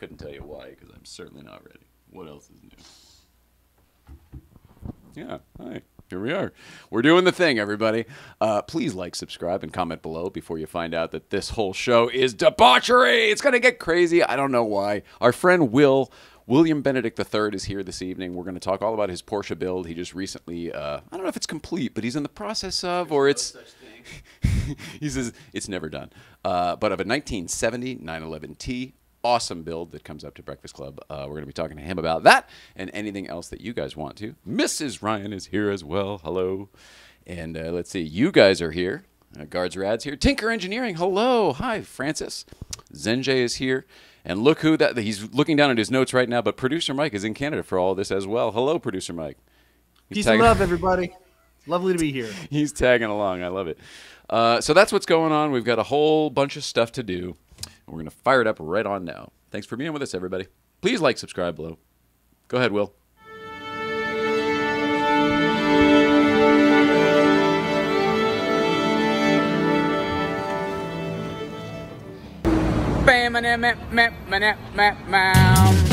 Couldn't tell you why because I'm certainly not ready. What else is new? Yeah, hi. Here we are. We're doing the thing, everybody. Uh, please like, subscribe, and comment below before you find out that this whole show is debauchery. It's going to get crazy. I don't know why. Our friend Will, William Benedict III, is here this evening. We're going to talk all about his Porsche build. He just recently, uh, I don't know if it's complete, but he's in the process of, or it's. he says it's never done. Uh, but of a 1970 911T, awesome build that comes up to Breakfast Club. Uh, we're going to be talking to him about that and anything else that you guys want to. Mrs. Ryan is here as well. Hello. And uh, let's see, you guys are here. Uh, Guards Rad's here. Tinker Engineering. Hello. Hi, Francis. Zenjay is here. And look who that he's looking down at his notes right now. But producer Mike is in Canada for all this as well. Hello, producer Mike. He's Peace tagging- and love, everybody. Lovely to be here. He's tagging along. I love it. Uh, so that's what's going on. We've got a whole bunch of stuff to do. We're going to fire it up right on now. Thanks for being with us, everybody. Please like, subscribe below. Go ahead, Will. What?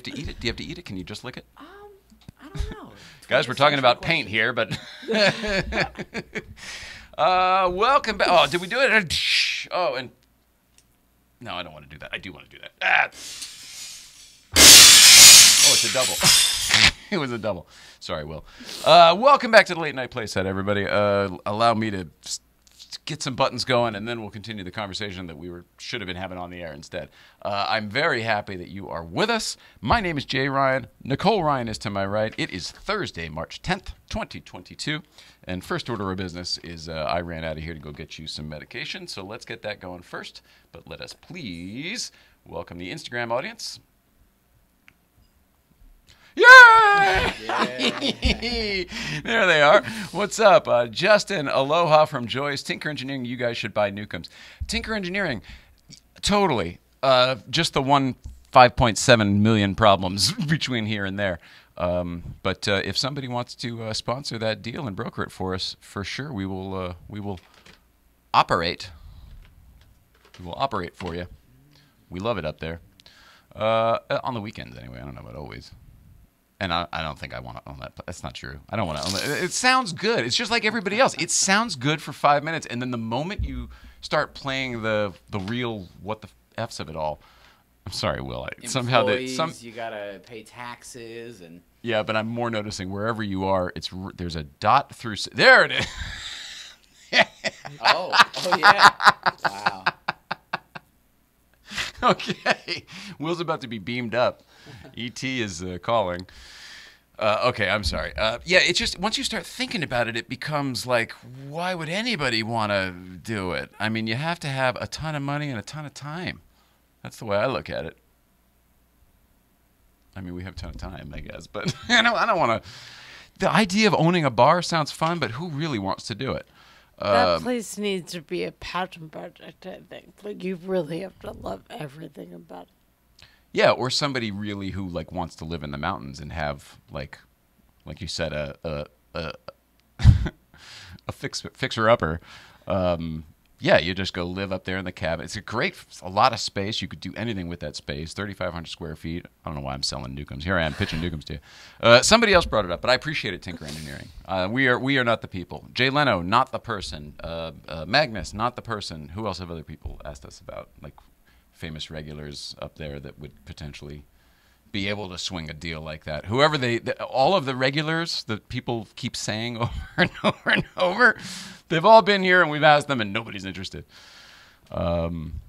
Have to eat it? Do you have to eat it? Can you just lick it? Um, I don't know. Guys, we're talking about paint here, but uh, welcome back. Oh, did we do it? Oh, and no, I don't want to do that. I do want to do that. Ah. Oh, it's a double. it was a double. Sorry, Will. Uh, welcome back to the late night playset, everybody. Uh, allow me to s- get some buttons going, and then we'll continue the conversation that we were should have been having on the air instead. Uh, I'm very happy that you are with us. My name is Jay Ryan. Nicole Ryan is to my right. It is Thursday, March 10th, 2022. And first order of business is uh, I ran out of here to go get you some medication, so let's get that going first. But let us please welcome the Instagram audience. Yay! there they are. What's up? Uh, Justin, aloha from Joyce. Tinker Engineering, you guys should buy Newcombs. Tinker Engineering, totally. Uh, just the one 5.7 million problems between here and there. Um, but uh, if somebody wants to uh, sponsor that deal and broker it for us, for sure, we will. Uh, we will operate. We will operate for you. We love it up there. Uh, on the weekends, anyway. I don't know about always. And I, I don't think I want to own that. That's not true. I don't want to own it. It sounds good. It's just like everybody else. It sounds good for five minutes, and then the moment you start playing the the real what the f's of it all. I'm sorry, Will. I, somehow that Employees, some you gotta pay taxes and yeah, but I'm more noticing wherever you are, it's there's a dot through. There it is. oh oh yeah wow okay, Will's about to be beamed up. ET is uh, calling. Uh, okay, I'm sorry. Uh, yeah, it's just once you start thinking about it, it becomes like, why would anybody want to do it? I mean, you have to have a ton of money and a ton of time. That's the way I look at it. I mean, we have a ton of time, I guess, but I don't. I don't want to. The idea of owning a bar sounds fun, but who really wants to do it? That Um, place needs to be a passion project, I think. Like, you really have to love everything about it. Yeah, or somebody really who like wants to live in the mountains and have like, like you said, a a a, a fix fixer upper. Um, yeah, you just go live up there in the cabin. It's a great, a lot of space. You could do anything with that space. Thirty five hundred square feet. I don't know why I'm selling Newcombs. Here I am pitching Newcombs to you. Uh, somebody else brought it up, but I appreciate it. Tinker Engineering. Uh, we are we are not the people. Jay Leno, not the person. Uh, uh, Magnus, not the person. Who else have other people asked us about? Like famous regulars up there that would potentially be able to swing a deal like that. Whoever they, the, all of the regulars that people keep saying over and over and over, they've all been here and we've asked them and nobody's interested. Um,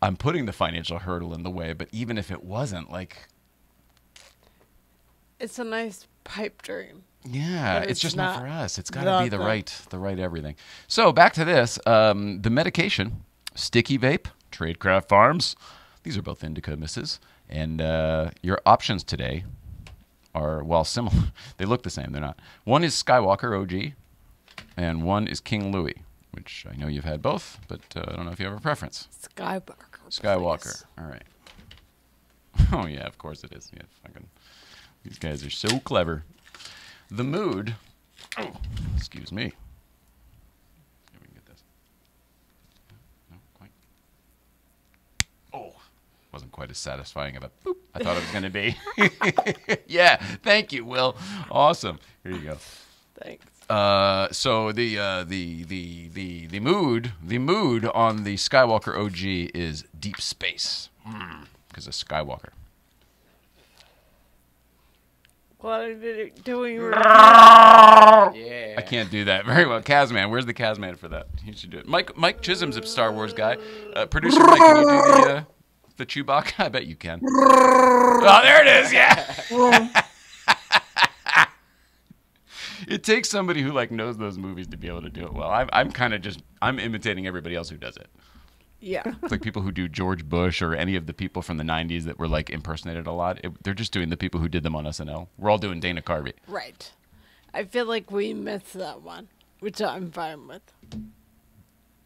I'm putting the financial hurdle in the way, but even if it wasn't, like, It's a nice pipe dream. yeah, it's, it's just not, not for us. It's got to be the the- right, the right everything. So back to this, um, the medication, Sticky Vape, Tradecraft Farms. These are both indica misses, and uh, your options today are well similar. they look the same. They're not. One is Skywalker OG, and one is King Louis, which I know you've had both, but uh, I don't know if you have a preference. Skywalker. Skywalker. please. All right. Oh yeah, of course it is. Yeah, fucking. These guys are so clever. The mood. Oh, excuse me. Here we can get this. No, quite. Oh, wasn't quite as satisfying of a boop I thought it was going to be. yeah, thank you, Will. Awesome. Here you go. Thanks. Uh, so the uh, the the the the mood the mood on the Skywalker OG is deep space because of Skywalker. What are you doing? yeah I can't do that very well. Kazman, where's the Kazman for that? He should do it. Mike Mike Chisholm's a Star Wars guy. Uh, Producer Mike, can you do the uh, the Chewbacca? I bet you can. oh, there it is. Yeah. it takes somebody who like knows those movies to be able to do it well. I'm I'm kind of just I'm imitating everybody else who does it. Yeah. It's like people who do George Bush or any of the people from the 90s that were like impersonated a lot. It, they're just doing the people who did them on SNL. We're all doing Dana Carvey. Right. I feel like we missed that one, which I'm fine with.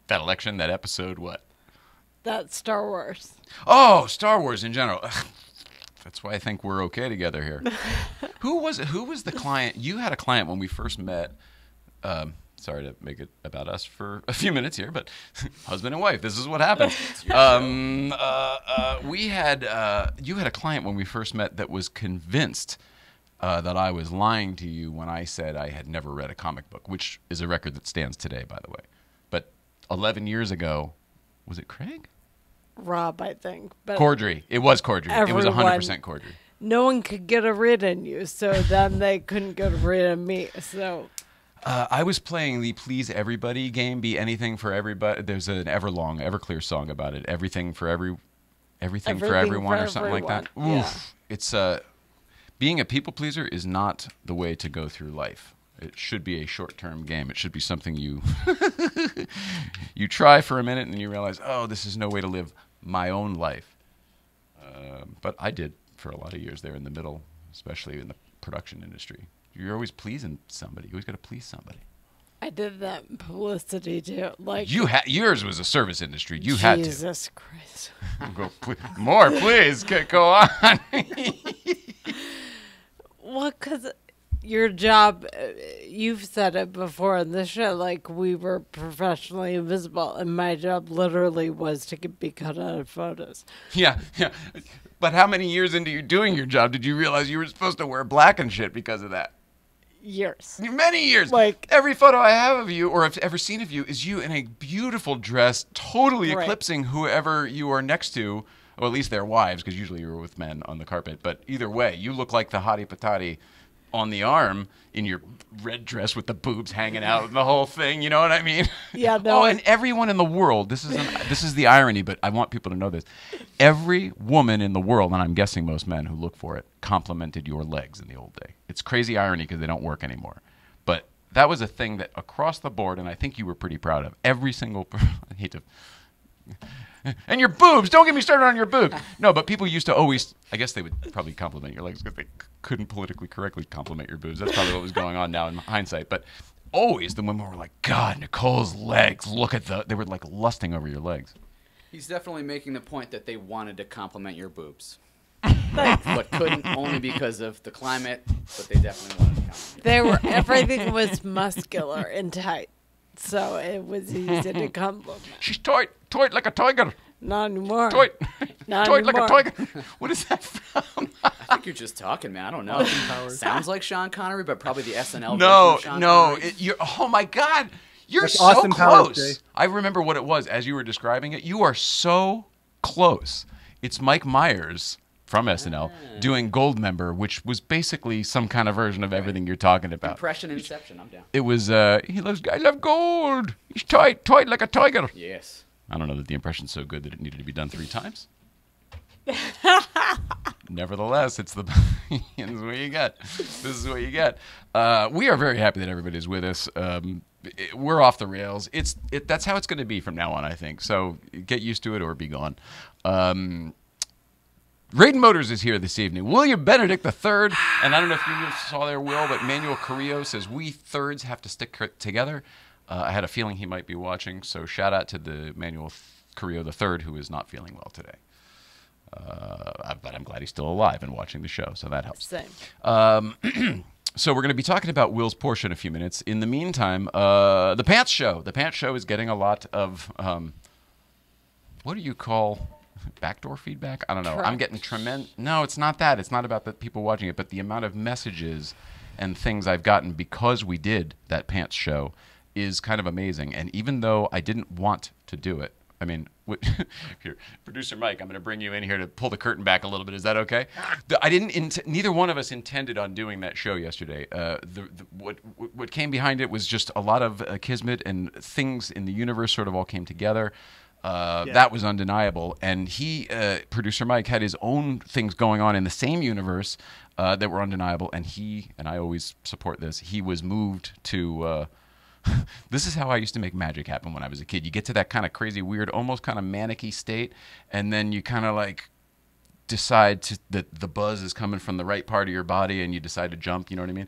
That election, that episode, what? That's Star Wars. Oh, Star Wars in general. Ugh. That's why I think we're okay together here. who was who was the client? You had a client when we first met. Um, sorry to make it about us for a few minutes here, but husband and wife. This is what happens. Um, uh, uh, we had uh, you had a client when we first met that was convinced uh, that I was lying to you when I said I had never read a comic book, which is a record that stands today, by the way. But 11 years ago, was it Craig? Rob, I think. But Corddry. It was Corddry. It was 100% Corddry. no one could get a rid on you, so then they couldn't get a read on me. So Uh, I was playing the Please Everybody game, Be Anything for Everybody. There's an Everlong, Everclear song about it. Everything for every, everything, for everyone, for or something like that. everyone, yeah. It's uh, being a people pleaser is not the way to go through life. It should be a short-term game. It should be something you you try for a minute and you realize, oh, this is no way to live my own life. Um, but I did for a lot of years there in the middle, especially in the production industry. You're always pleasing somebody. You always got to please somebody. I did that in publicity too. Like You had yours was a service industry. You had to Jesus Christ. go pl- more, please. Go on. Well, because your job, uh, you've said it before on the show, like we were professionally invisible, and my job literally was to get, be cut out of photos. Yeah, yeah. But how many years into you doing your job did you realize you were supposed to wear black and shit because of that? Years. Many years. Like- every photo I have of you or I've ever seen of you is you in a beautiful dress, totally Right. eclipsing whoever you are next to, or at least their wives, because usually you're with men on the carpet. But either way, you look like the hottie patati on the arm in your red dress with the boobs hanging out and the whole thing. You know what I mean? Yeah, no, oh, and everyone in the world. This is an, this is the irony, but I want people to know this. Every woman in the world, and I'm guessing most men who look for it, complimented your legs in the old day. It's crazy irony because they don't work anymore. But that was a thing that across the board, and I think you were pretty proud of. Every single, I hate to and your boobs. Don't get me started on your boobs. No, but people used to always. I guess they would probably compliment your legs because they couldn't politically correctly compliment your boobs. That's probably what was going on now in hindsight. But always the women were like, "God, Nicole's legs. Look at the." They were like lusting over your legs. He's definitely making the point that they wanted to compliment your boobs. but couldn't only because of the climate, but they definitely wanted to compliment. They were everything was muscular and tight, so it was easy to compliment. She's tight, tight like a tiger. Not anymore. Tight, Not tight like a anymore. tiger. What is that from? I think you're just talking, man. I don't know. Sounds like Sean Connery, but probably the SNL no, version of Sean no. Connery. It, you're, oh my God, you're Like so Austin close. Jay. I remember what it was as you were describing it. You are so close. It's Mike Myers from SNL Ah. doing Goldmember, which was basically some kind of version of everything you're talking about. Impression Inception. I'm down. It was uh, he loves I love gold. He's tight, tight like a tiger. Yes. I don't know that the impression's so good that it needed to be done three times. Nevertheless, it's the this is what you get. This is what you get. Uh, we are very happy that everybody's with us. Um, it- we're off the rails. It's it, that's how it's going to be from now on. I think so. Get used to it or be gone. Um, Raiden Motors is here this evening. William Benedict III, and I don't know if you saw there, Will, but Manuel Carrillo says we thirds have to stick together. Uh, I had a feeling he might be watching, so shout out to the Manuel Carrillo III, who is not feeling well today. Uh, but I'm glad he's still alive and watching the show, so that helps. Same. So we're going to be talking about Will's Porsche in a few minutes. In the meantime, uh, the Pants Show. The Pants Show is getting a lot of um, what do you call backdoor feedback? I don't know. I'm getting tremendous. No, it's not that. It's not about the people watching it, but the amount of messages and things I've gotten because we did that Pants Show is kind of amazing. And even though I didn't want to do it, I mean, here, producer Mike, I'm going to bring you in here to pull the curtain back a little bit. Is that okay? I didn't. Neither one of us intended on doing that show yesterday. Uh, the, the, what what came behind it was just a lot of uh, kismet and things in the universe sort of all came together. Uh, Yeah. That was undeniable. And he, uh, producer Mike, had his own things going on in the same universe uh, that were undeniable. And he, and I always support this, he was moved to. This is how I used to make magic happen when I was a kid. You get to that kind of crazy, weird, almost kind of manicky state, and then you kind of like decide to, that the buzz is coming from the right part of your body and you decide to jump, you know what I mean?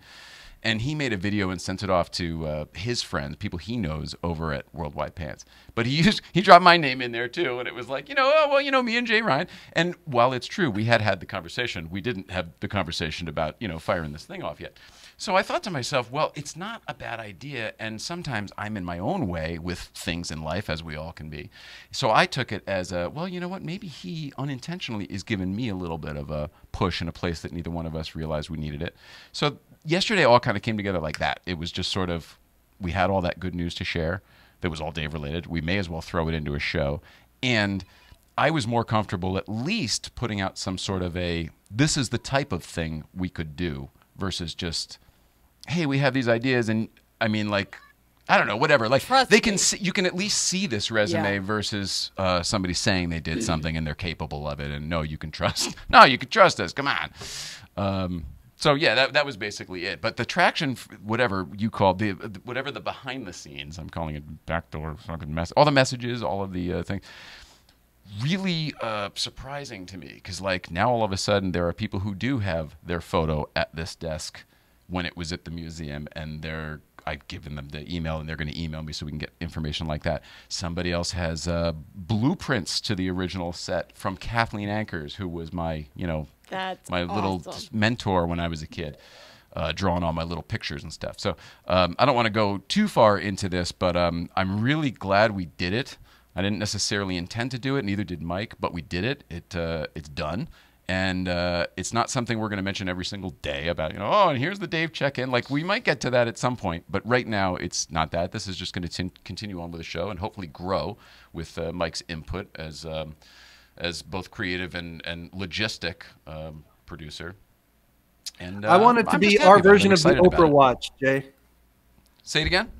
And he made a video and sent it off to uh, his friends, people he knows over at Worldwide Pants. But he used he dropped my name in there too, and it was like, you know, oh well, you know, me and Jay Ryan. And while it's true, we had had the conversation, we didn't have the conversation about you know firing this thing off yet. So I thought to myself, well, it's not a bad idea, and sometimes I'm in my own way with things in life, as we all can be. So I took it as a, well, you know what? Maybe he unintentionally is giving me a little bit of a push in a place that neither one of us realized we needed it. So yesterday all kind of came together like that. It was just sort of, we had all that good news to share that was all Dave related. We may as well throw it into a show. And I was more comfortable at least putting out some sort of a, this is the type of thing we could do versus just, hey, we have these ideas, and I mean, like, I don't know, whatever. Like, Trust they can see, you can at least see this resume Yeah. versus uh, somebody saying they did something and they're capable of it, and no, you can trust. No, you can trust us. Come on. Um, so yeah, that that was basically it. But the traction, whatever you call the whatever the behind the scenes, I'm calling it backdoor fucking mess. All the messages, all of the uh, things really uh, surprising to me because like now all of a sudden there are people who do have their photo at this desk when it was at the museum and they're I've given them the email and they're going to email me so we can get information like that. Somebody else has uh, blueprints to the original set from Kathleen Anchors, who was my, you know, That's my little mentor when I was a kid. uh, drawing all my little pictures and stuff. So um, I don't want to go too far into this, but um, I'm really glad we did it. I didn't necessarily intend to do it, neither did Mike, but we did it. It uh, it's done, and uh, it's not something we're going to mention every single day about. You know, oh, and here's the Dave check-in. Like we might get to that at some point, but right now it's not that. This is just going to continue on with the show and hopefully grow with uh, Mike's input as um, as both creative and and logistic um, producer. And I uh, want it to I'm be our about it. I'm version of the Oprah. Watch, Jay. Say it again.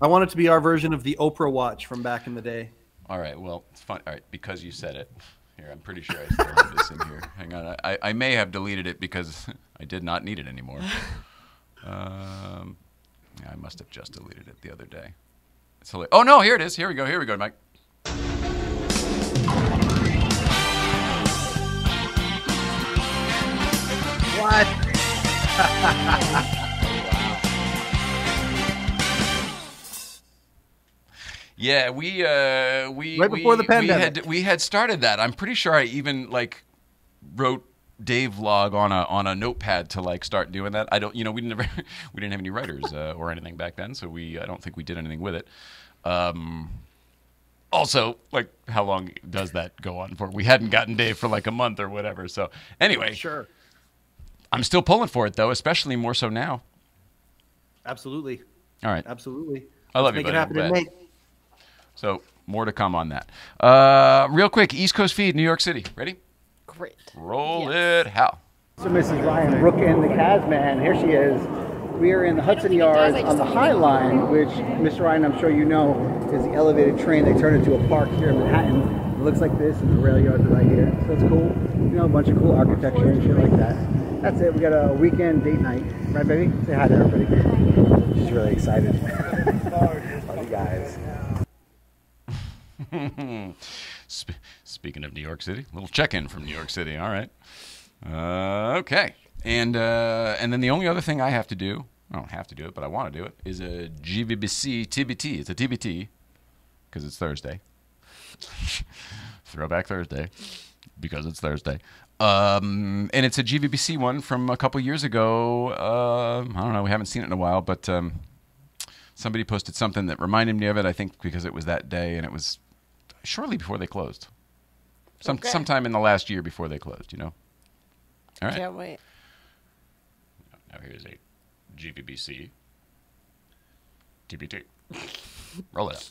I want it to be our version of the Oprah Watch from back in the day. All right. Well, it's fun. All right, because you said it. Here, I'm pretty sure I still have this in here. Hang on. I, I may have deleted it because I did not need it anymore. Um, I must have just deleted it the other day. It's hilarious. Oh no, here it is. Here we go. Here we go, Mike. What? Yeah, we uh, we Right before we, the pandemic. we had we had started that. I'm pretty sure I even like wrote Dave log on a on a notepad to like start doing that. I don't, you know, we never we didn't have any writers uh, or anything back then, so we I don't think we did anything with it. Um, also, like, how long does that go on for? We hadn't gotten Dave for like a month or whatever. So anyway, Sure. I'm still pulling for it though, especially more so now. Absolutely. All right. Absolutely. I love Let's you, make buddy. it happen in. May. So more to come on that. Uh, real quick, East Coast feed, New York City. Ready? Great. Roll it, Hal. So Mrs. Ryan Rook and the Casman, here she is. We are in the Hudson Yards on the High Line, which, Mr. Ryan, I'm sure you know, is the elevated train they turned into a park here in Manhattan. It looks like this, and the rail yards are right here. So it's cool. You know, a bunch of cool architecture and shit like that. That's it. We got a weekend date night. Right, baby? Say hi to everybody. She's really excited. Love you guys. Sp- speaking of New York City, little check-in from New York City. All right. Uh, okay. And uh, and then the only other thing I have to do, I don't have to do it, but I want to do it, is a GVBC TBT. It's a TBT because it's Thursday. Throwback Thursday because it's Thursday. Um, and it's a GVBC one from a couple years ago. Uh, I don't know. We haven't seen it in a while, but um, somebody posted something that reminded me of it. I think because it was that day, and it was shortly before they closed. Some Okay. sometime in the last year before they closed. You know. All right. Can't wait. Now here's a GVBC TBT. Roll it up.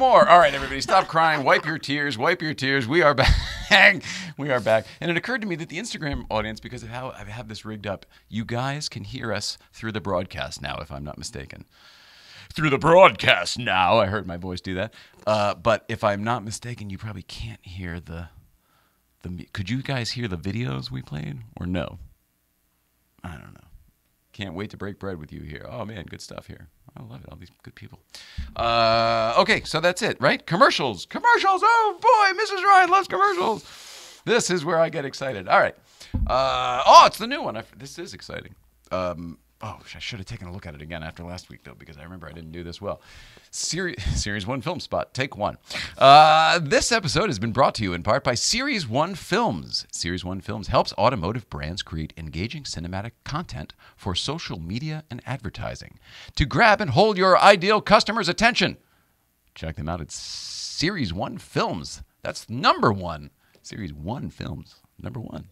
More. All right, everybody, stop crying. Wipe your tears. Wipe your tears. We are back. we are back. And it occurred to me that the Instagram audience, because of how I have this rigged up, you guys can hear us through the broadcast now, if I'm not mistaken. Through the broadcast now. I heard my voice do that. Uh, but if I'm not mistaken, you probably can't hear the. the. Could you guys hear the videos we played, or no? I don't know. Can't wait to break bread with you here. Oh man, good stuff here. I love it. All these good people. Uh, okay, so that's it, right? Commercials, commercials. Oh boy, Mrs. Ryan loves commercials. This is where I get excited. All right. Uh, oh, it's the new one. I, this is exciting. Um, oh, I should have taken a look at it again after last week though, because I remember I didn't do this well. Series, Series One Film Spot, take one. Uh, this episode has been brought to you in part by Series One Films. Series One Films helps automotive brands create engaging cinematic content for social media and advertising to grab and hold your ideal customer's attention. Check them out at Series One Films. That's number one. Series One Films, number one.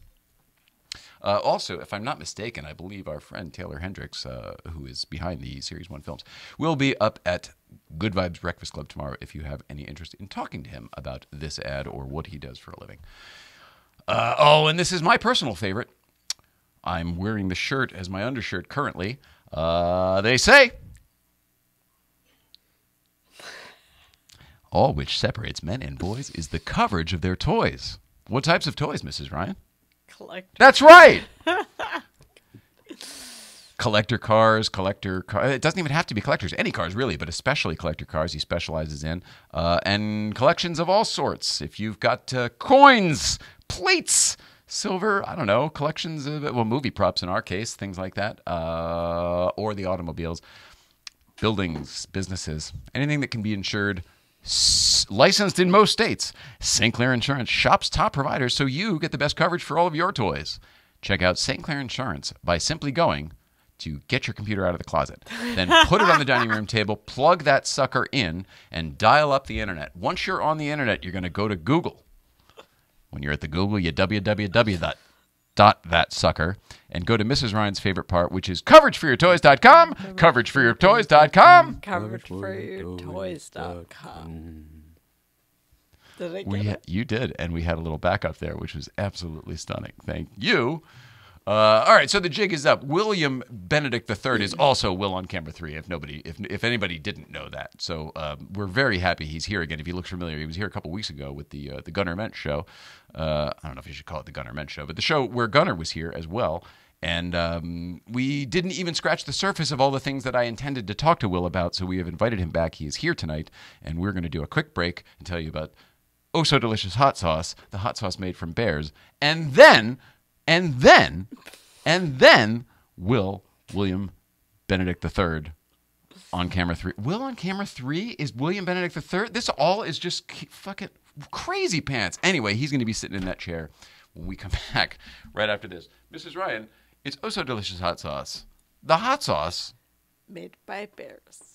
Uh, also, if I'm not mistaken, I believe our friend Taylor Hendricks, uh, who is behind the Series 1 films, will be up at Good Vibes Breakfast Club tomorrow if you have any interest in talking to him about this ad or what he does for a living. Uh, oh, and this is my personal favorite. I'm wearing the shirt as my undershirt currently. Uh, they say all which separates men and boys is the coverage of their toys. What types of toys, Mrs. Ryan? Collector? That's right. collector cars, collector car. It doesn't even have to be collectors. Any cars, really, but especially collector cars. He specializes in, uh, and collections of all sorts. If you've got uh, coins, plates, silver, I don't know, collections of well, movie props in our case, things like that, uh, or the automobiles, buildings, businesses, anything that can be insured. S- licensed in most states. St. Clair Insurance shops top providers so you get the best coverage for all of your toys. Check out St. Clair Insurance by simply going to get your computer out of the closet. Then put it on the dining room table, plug that sucker in, and dial up the internet. Once you're on the internet, you're going to go to Google. When you're at the Google, you www dot that sucker and go to Mrs. Ryan's favorite part, which is coverageforyourtoys.com. Coverageforyourtoys.com. Covered for your toys.com. Did I get We it? you did, and we had a little backup there, which was absolutely stunning. Thank you. Uh, all right, so the jig is up. William Benedict III is also Will on camera three. If nobody, if if anybody didn't know that, so um, we're very happy he's here again. If he looks familiar, he was here a couple weeks ago with the uh, the Gunnar Ment show. Uh, I don't know if you should call it the Gunnar Ment show, but the show where Gunnar was here as well. And um, we didn't even scratch the surface of all the things that I intended to talk to Will about. So we have invited him back. He is here tonight, and we're going to do a quick break and tell you about oh so delicious hot sauce, the hot sauce made from bears, and then, and then, and then Will William Benedict III on camera three. Will on camera three is William Benedict III. This all is just fucking crazy pants. Anyway, he's going to be sitting in that chair when we come back right after this. Mrs. Ryan, it's oh so delicious hot sauce. The hot sauce. Made by bears.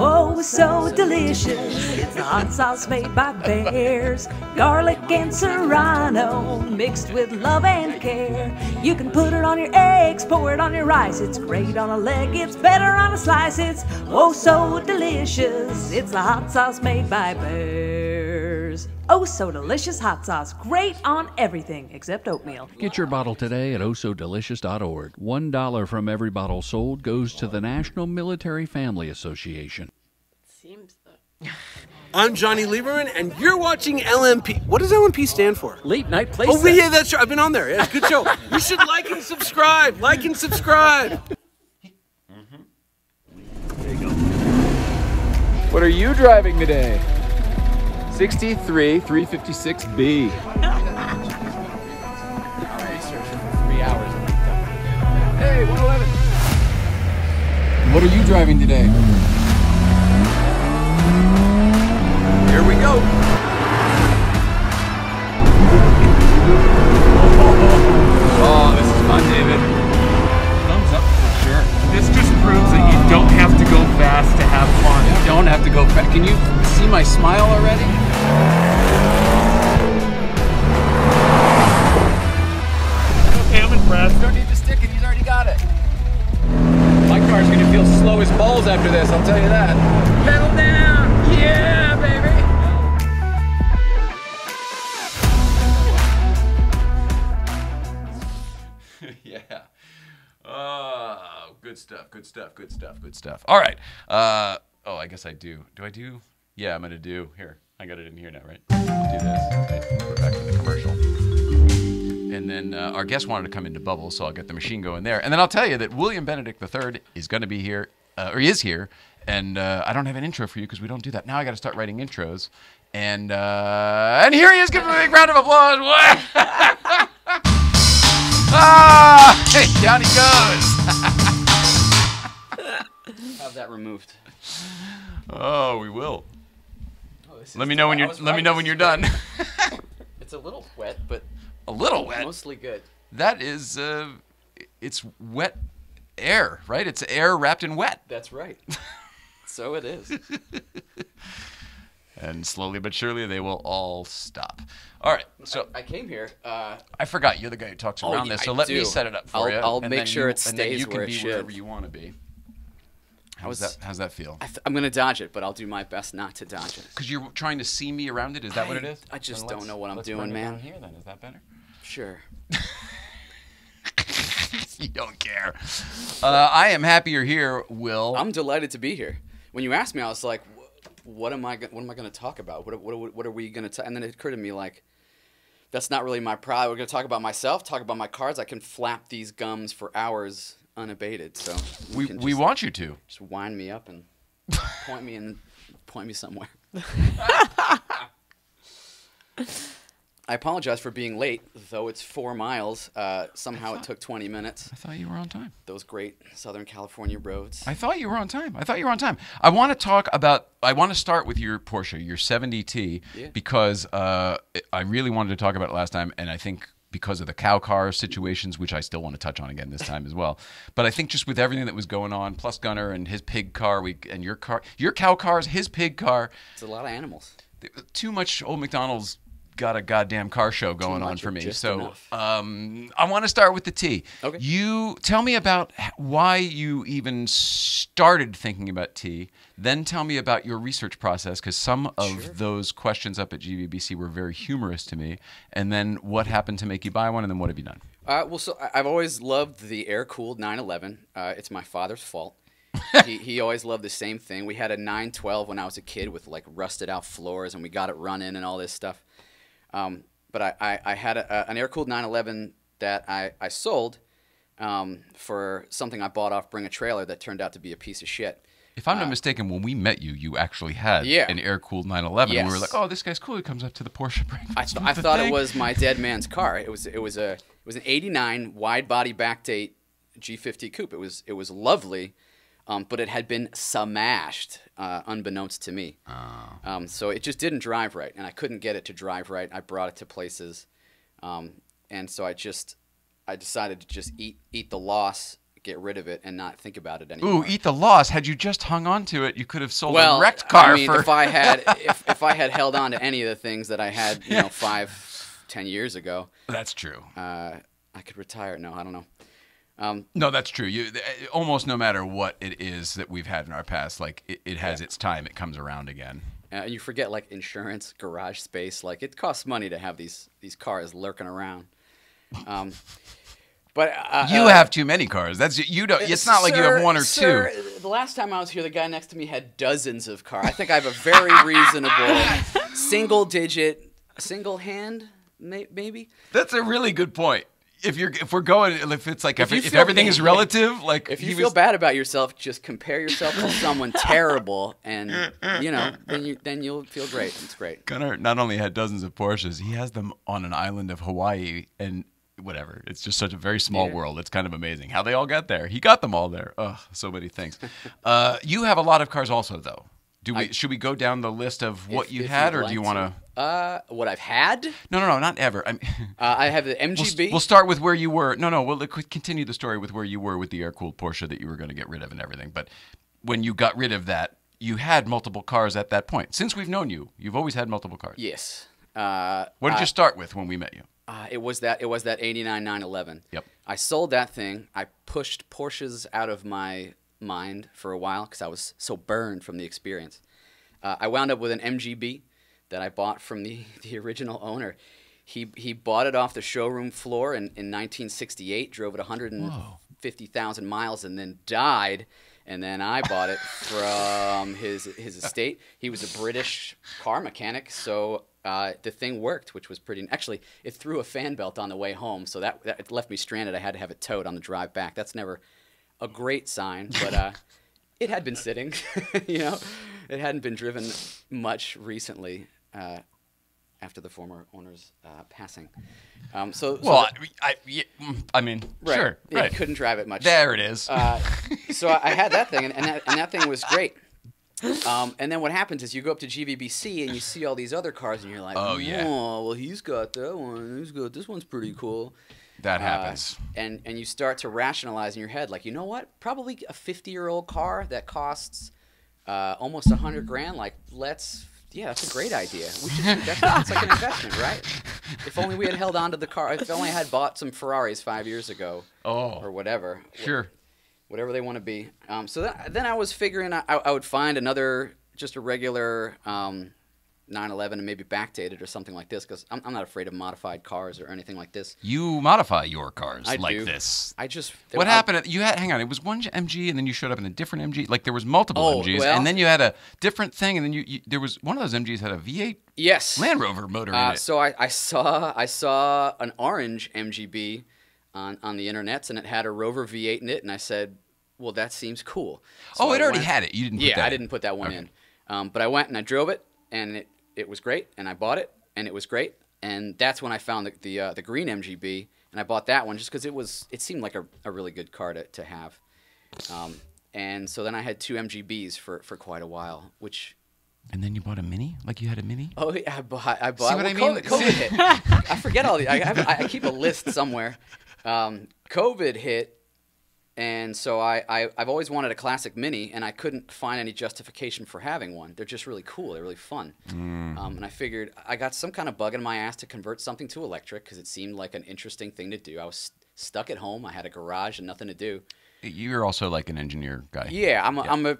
Oh, so delicious. It's a hot sauce made by bears. Garlic and serrano mixed with love and care. You can put it on your eggs, pour it on your rice. It's great on a leg, it's better on a slice. It's oh, so delicious. It's the hot sauce made by bears. Oh, so delicious hot sauce. Great on everything except oatmeal. Get your bottle today at oh osodelicious.org. One dollar from every bottle sold goes to the National Military Family Association. Seems though. I'm Johnny Lieberman, and you're watching LNP. What does LNP stand for? Late night play. Oh, yeah, that's right. I've been on there. Yeah, good show. you should like and subscribe. Like and subscribe. Mm-hmm. What are you driving today? 63 356B. What are you driving today? Here we go. Oh, this is fun, David. Thumbs up for sure. This just proves that you don't have to go fast to have fun. You don't have to go fast. Can you see my smile already? Okay, I'm impressed. Don't need to stick it, he's already got it. My car's gonna feel slow as balls after this, I'll tell you that. Pedal down! Yeah, baby! yeah. Oh, good stuff, good stuff, good stuff, good stuff. All right. Uh, oh, I guess I do. Do I do? Yeah, I'm going to do. Here. I got it in here now, right? Do this. Right, We're back to the commercial. And then uh, our guest wanted to come into Bubbles, so I'll get the machine going there. And then I'll tell you that William Benedict III is going to be here, uh, or he is here. And uh, I don't have an intro for you because we don't do that. Now I got to start writing intros. And uh, and here he is. Give him a big round of applause. ah, down he goes. Have that removed. Oh, we will. Oh, this Let me know when I you're. was Let me know this when is you're done. It's a little wet, but a little wet. mostly good. That is. Uh, it's wet air, right? It's air wrapped in wet. That's right. so it is. And slowly but surely, they will all stop. All right. So I came here. Uh, I forgot you're the guy who talks Oh, around yeah, this. So I let me set it up for I'll- you. I'll and make then sure you- it and then stays you can where it be should. wherever you want to be. How's that? How's that feel? I th- I'm gonna dodge it, but I'll do my best not to dodge it. Because you're trying to see me around it. Is that what it is? I- just Then don't know what I'm doing, man. Here, then is that better? Sure. you don't care. Uh, I am happy you're here, Will. I'm delighted to be here. When you asked me, I was like, "What am I? What am I going to talk about? What? What? What are we going to?" Talk? And then it occurred to me, like, that's not really my pride. We're going to talk about myself, talk about my cards. I can flap these gums for hours unabated. So you we can we want you to. just wind me up and point me and point me somewhere. I apologize for being late, though it's four miles. Uh, somehow it took 20 minutes. I thought you were on time. Those great Southern California roads. I thought you were on time. I thought you were on time. I want to talk about. I want to start with your Porsche, your 70T, Yeah. because uh, I really wanted to talk about it last time, and I think because of the cow car situations, which I still want to touch on again this time as well. But I think just with everything that was going on, plus Gunnar and his pig car, we and your car, your cow cars, his pig car, It's a lot of animals. too much old McDonald's got a goddamn car show going on for me. So um, I want to start with the T. Okay. You tell me about why you even started thinking about T. Then tell me about your research process because some of those questions up at GVBC were very humorous to me. And then what happened to make you buy one? And then what have you done? Uh, well, so I've always loved the air cooled 911. Uh, it's my father's fault. he, he always loved the same thing. We had a 912 when I was a kid with like rusted out floors, and we got it running and all this stuff. Um, but I, I, I had a, a- an air cooled 911 that I, I sold um, for something I bought off Bring a Trailer that turned out to be a piece of shit. If I'm not mistaken, when we met you, you actually had Uh, Yeah. an air cooled 911. Yes. We were like, oh, this guy's cool. He comes up to the Porsche breakfast. I, th- I thought it was my dead man's car. It was it was a it was an '89 wide body backdate G50 coupe. It was it was lovely, um, but it had been smashed, uh, unbeknownst to me. Um, so it just didn't drive right, and I couldn't get it to drive right. I brought it to places, um, and so I just I decided to just eat eat the loss, get rid of it, and not think about it anymore. Ooh, eat the loss. Had you just hung on to it, you could have sold well, a wrecked car I mean, for. if I had if, if I had held on to any of the things that I had, you know, five, ten years ago, That's true. uh, I could retire. No, I don't know. Um, No, that's true. You almost no matter what it is that we've had in our past, like it, it has its time. It comes around again. uh, and you forget like insurance, garage space. Like it costs money to have these these cars lurking around. Um, but uh, You uh, have too many cars. That's you don't. It's not like you have one or sir, two. The last time I was here, the guy next to me had dozens of cars. I think I have a very reasonable single digit, single hand, may- maybe. That's a really good point. If you're if we're going if it's like if, if, feel everything is relative, like If you feel was- bad about yourself, just compare yourself to someone terrible, and you know, then you then you'll feel great. It's great. Gunnar not only had dozens of Porsches, he has them on an island of Hawaii and whatever. It's just such a very small Yeah. world. It's kind of amazing how they all got there. He got them all there. oh so many things. uh, you have a lot of cars also, though. Do we? I- should we go down the list of what If- you if had, or do you want to? Uh, what I've had, No, no, no, not ever. I mean, uh, I have the we'll, MGB. we'll start with where you were. No, no, we'll continue the story with where you were with the air cooled Porsche that you were going to get rid of and everything. But when you got rid of that, you had multiple cars at that point. Since we've known you, you've always had multiple cars. yes. Uh, What did I- you start with when we met you? Uh, it was that it was that 89 911. Yep. I sold that thing. I pushed Porsches out of my mind for a while because I was so burned from the experience. Uh, I wound up with an MGB that I bought from the, the original owner. He, he bought it off the showroom floor in, in 1968, drove it 150,000 miles, and then died. And then I bought it from his, his estate. He was a British car mechanic, so uh, the thing worked, which was pretty. Actually, it threw a fan belt on the way home, so that, that it left me stranded. I had to have it towed on the drive back. That's never a great sign, but uh, it had been sitting. you know, it hadn't been driven much recently uh, after the former owner's uh, passing. Um, so, so Well, the- I, I, yeah, mm, I mean, Right. sure, Yeah, right. couldn't drive it much. There it is. Uh, so I I had that thing, and, and, that, and that thing was great. Um, and then what happens is you go up to GVBC and you see all these other cars, and you're like, Oh, yeah. well, he's got that one. He's got this one's pretty cool. That Uh, happens. and and you start to rationalize in your head, like, you know what? Probably a 50 year old car that costs uh, almost a hundred grand. Like, let's. Yeah, that's a great idea. We should. That's, that's like an investment, right? If only we had held on to the car. If only I had bought some Ferraris five years ago. Oh. Or whatever. Sure. Whatever they want to be. Um, so that, then I was figuring I, I would find another, just a regular um, 911 and maybe backdated or something like this because I'm, I'm not afraid of modified cars or anything like this. You modify your cars I like do. this. I just What I- happened? At, you had hang on. It was one MG, and then you showed up in a different MG. Like there was multiple Oh, MGs, well- and then you had a different thing, and then you, you there was one of those MGs had a V8 Yes. Land Rover motor in Uh, it. so I, I saw I saw an orange MGB on, on the internets and it had a Rover V8 in it and I said, well that seems cool. Oh, I it already went- had it. You didn't put yeah, that I didn't put that one Okay. in. Um, but I went and I drove it and it, it was great and I bought it and it was great and that's when I found the the, uh, the green MGB and I bought that one just because it was it seemed like a, a really good car to, to have. Um, and so then I had two MGBs for, for quite a while, which And then you bought a Mini, like you had a Mini. Oh yeah, I bought. I bought. what well, I mean? COVID, COVID hit. I forget all the. I, have, I keep a list somewhere. Um, COVID hit, and so I, I I've always wanted a classic Mini, and I couldn't find any justification for having one. They're just really cool. They're really fun. Mm. Um, and I figured I got some kind of bug in my ass to convert something to electric because it seemed like an interesting thing to do. I was stuck at home. I had a garage and nothing to do. You're also like an engineer guy. Yeah, I'm a, I'm a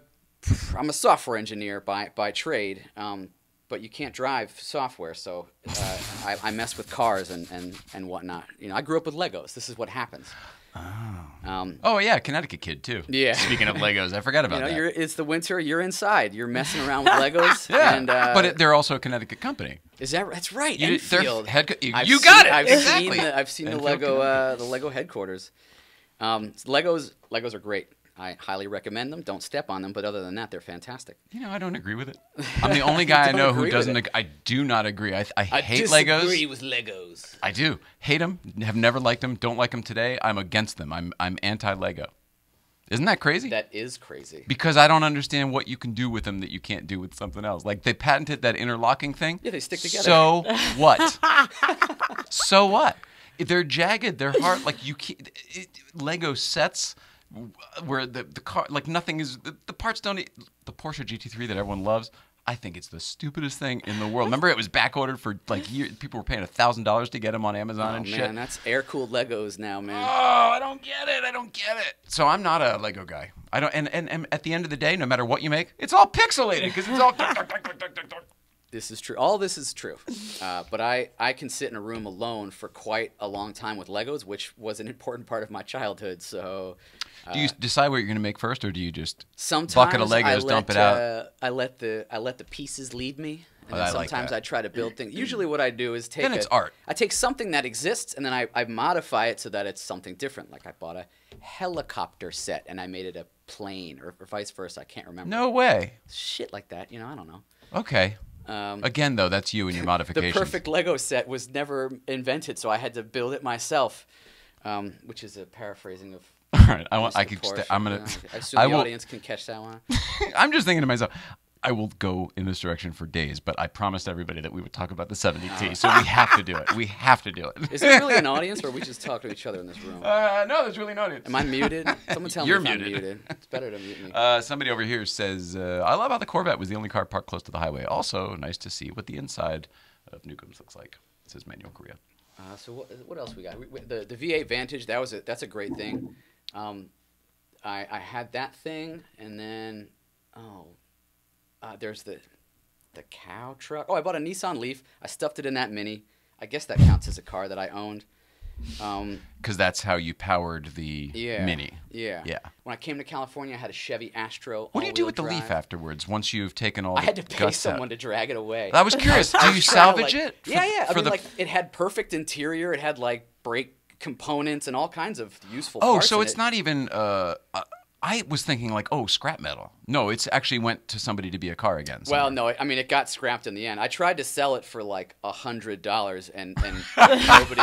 I'm a software engineer by by trade, um, but you can't drive software, so uh, I, I mess with cars and, and, and whatnot. You know, I grew up with Legos. This is what happens. Um, Oh yeah, Connecticut kid too. Yeah. Speaking of Legos, I forgot about you know, that. you're, it's the winter. You're inside. You're messing around with Legos. yeah, and, uh, but it, they're also a Connecticut company. is that that's right? You- Enfield. head- you- I've you seen- got it, I've exactly. seen the, I've seen the Lego uh, the Lego headquarters. Um, Legos Legos are great. I highly recommend them. Don't step on them, but other than that, they're fantastic. You know, I don't agree with it. I'm the only guy I know who doesn't. Ag- I do not agree. I, I, I hate disagree Legos. with Legos. I do hate them. Have never liked them. Don't like them today. I'm against them. I'm I'm anti Lego. Isn't that crazy? That is crazy. because I don't understand what you can do with them that you can't do with something else. Like they patented that interlocking thing. Yeah, they stick together. So what? so what? They're jagged. They're hard. Like you, can't, it, Lego sets where the the car like nothing is the, the parts don't. e- The Porsche GT3 that everyone loves. I think it's the stupidest thing in the world. Remember, it was back ordered for like years. People were paying a thousand dollars to get them on Amazon Oh and man, shit. that's air cooled Legos now, man. Oh, I don't get it. I don't get it. So I'm not a Lego guy. I don't. And, and, and at the end of the day, no matter what you make, it's all pixelated because it's all. This is true. All this is true. Uh, but I, I can sit in a room alone for quite a long time with Legos, which was an important part of my childhood. So do you decide what you're going to make first, or do you just sometimes bucket of Legos, let, dump it out? Uh, I let the I let the pieces lead me. And Oh, I sometimes that. I try to build things. Usually, what I do is take Then it's a- art. I take something that exists and then I, I modify it so that it's something different. Like I bought a helicopter set and I made it a plane, or, or vice versa. I can't remember. No way. Shit like that. You know, I don't know. Okay. Um, Again, though, that's you and your modifications. the perfect Lego set was never invented, so I had to build it myself, um, which is a paraphrasing of. All right, I want. I can. Sta- I'm gonna. I assume I the will. audience can catch that one. I'm just thinking to myself. I will go in this direction for days, but I promised everybody that we would talk about the 70T, so we have to do it. We have to do it. Is there really an audience, or we just talk to each other in this room? Uh, no, there's really no audience. Am I muted? Someone tell You're me if muted. I'm muted. It's better to mute me. Uh, somebody over here says, uh, "I love how the Corvette was the only car parked close to the highway. Also, nice to see what the inside of Newcomb's looks like." It Says Manuel Korea. Uh, so what, what else we got? We, we- the the V8 Vantage that was a, that's a great thing. Um, I, I had that thing, and then oh, uh, there's the the cow truck. Oh, I bought a Nissan Leaf. I stuffed it in that Mini. I guess that counts as a car that I owned. Um, Because that's how you powered the yeah, Mini. Yeah, Yeah. When I came to California, I had a Chevy Astro. What do you do with the Leaf afterwards once you've taken all I had to pay someone out? to drag it away. I was curious. Do you salvage like- it? for- yeah, yeah. I mean, the- like it had perfect interior. It had like brake components and all kinds of useful. Oh, so it's it. not even. Uh, I was thinking like, oh, scrap metal. No, it's actually went to somebody to be a car again. Well, no, I mean it got scrapped in the end. I tried to sell it for like a hundred dollars, and and nobody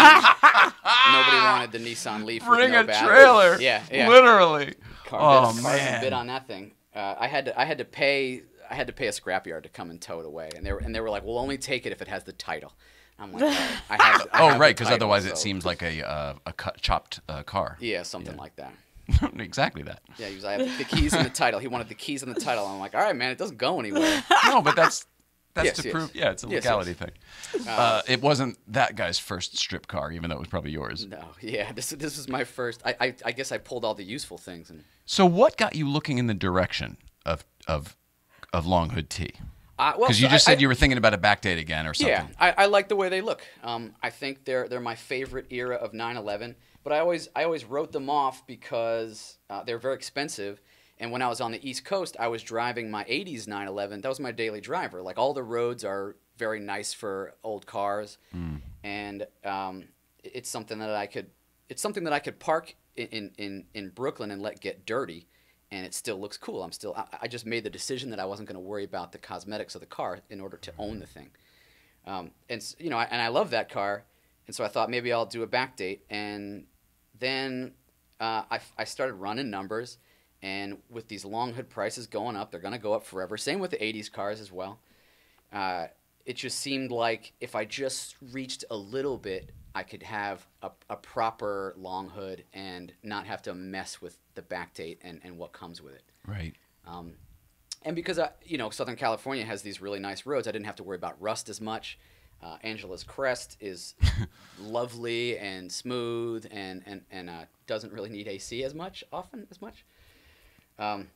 nobody wanted the Nissan Leaf. Bring no a battery. trailer. Yeah, yeah. Literally. Car, Oh, bid, man. bid on that thing. Uh, I had to I had to pay I had to pay a scrapyard to come and tow it away, and they were and they were like, "We'll only take it if it has the title." I'm like, "All right, I have, I oh, have right, because otherwise so- it seems like a uh, a cut, chopped uh, car. Yeah, something like that. exactly that. Yeah, he was, I have the keys and the title. He wanted the keys and the title. I'm like, all right, man, it doesn't go anywhere. No, but that's that's Yes, to yes. prove. Yeah, it's a Yes, legality yes. thing. Uh, Uh, it wasn't that guy's first strip car, even though it was probably yours. No, yeah, this this was my first. I, I I guess I pulled all the useful things and. So, what got you looking in the direction of of of Long Hood T? Uh, well, Because you just I- said I- you were thinking about a back date again or something. Yeah, I, I like the way they look. Um, I think they're they're my favorite era of 911. But I always I always wrote them off because uh, they're very expensive. And when I was on the East Coast, I was driving my 80s 911. That was my daily driver. Like all the roads are very nice for old cars, Mm. and um, it's something that I could it's something that I could park in, in, in Brooklyn and let get dirty, and it still looks cool. I'm still I, I just made the decision that I wasn't going to worry about the cosmetics of the car in order to own the thing. Um, and you know, and I love that car, and so I thought maybe I'll do a back date. And then uh, I, I started running numbers, and with these long hood prices going up, they're going to go up forever. Same with the '80s cars as well. Uh, it just seemed like if I just reached a little bit, I could have a, a proper long hood and not have to mess with the back date and, and what comes with it. Right. Um, and because I, you know Southern California has these really nice roads, I didn't have to worry about rust as much. Uh, Angeles Crest is lovely and smooth, and and and uh, doesn't really need AC as much often as much. Um,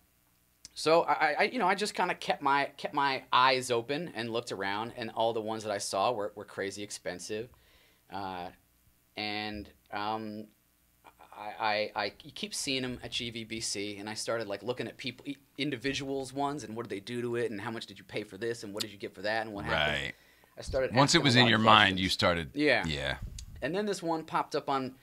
so I, I, you know, I just kind of kept my kept my eyes open and looked around, and all the ones that I saw were, were crazy expensive, uh, and um, I, I, I keep seeing them at GVBC, and I started like looking at people, individuals ones, and what did they do to it, and how much did you pay for this, and what did you get for that, and what happened. Right. I started Once it was in of your mind, you started. Yeah. Yeah. And then this one popped up on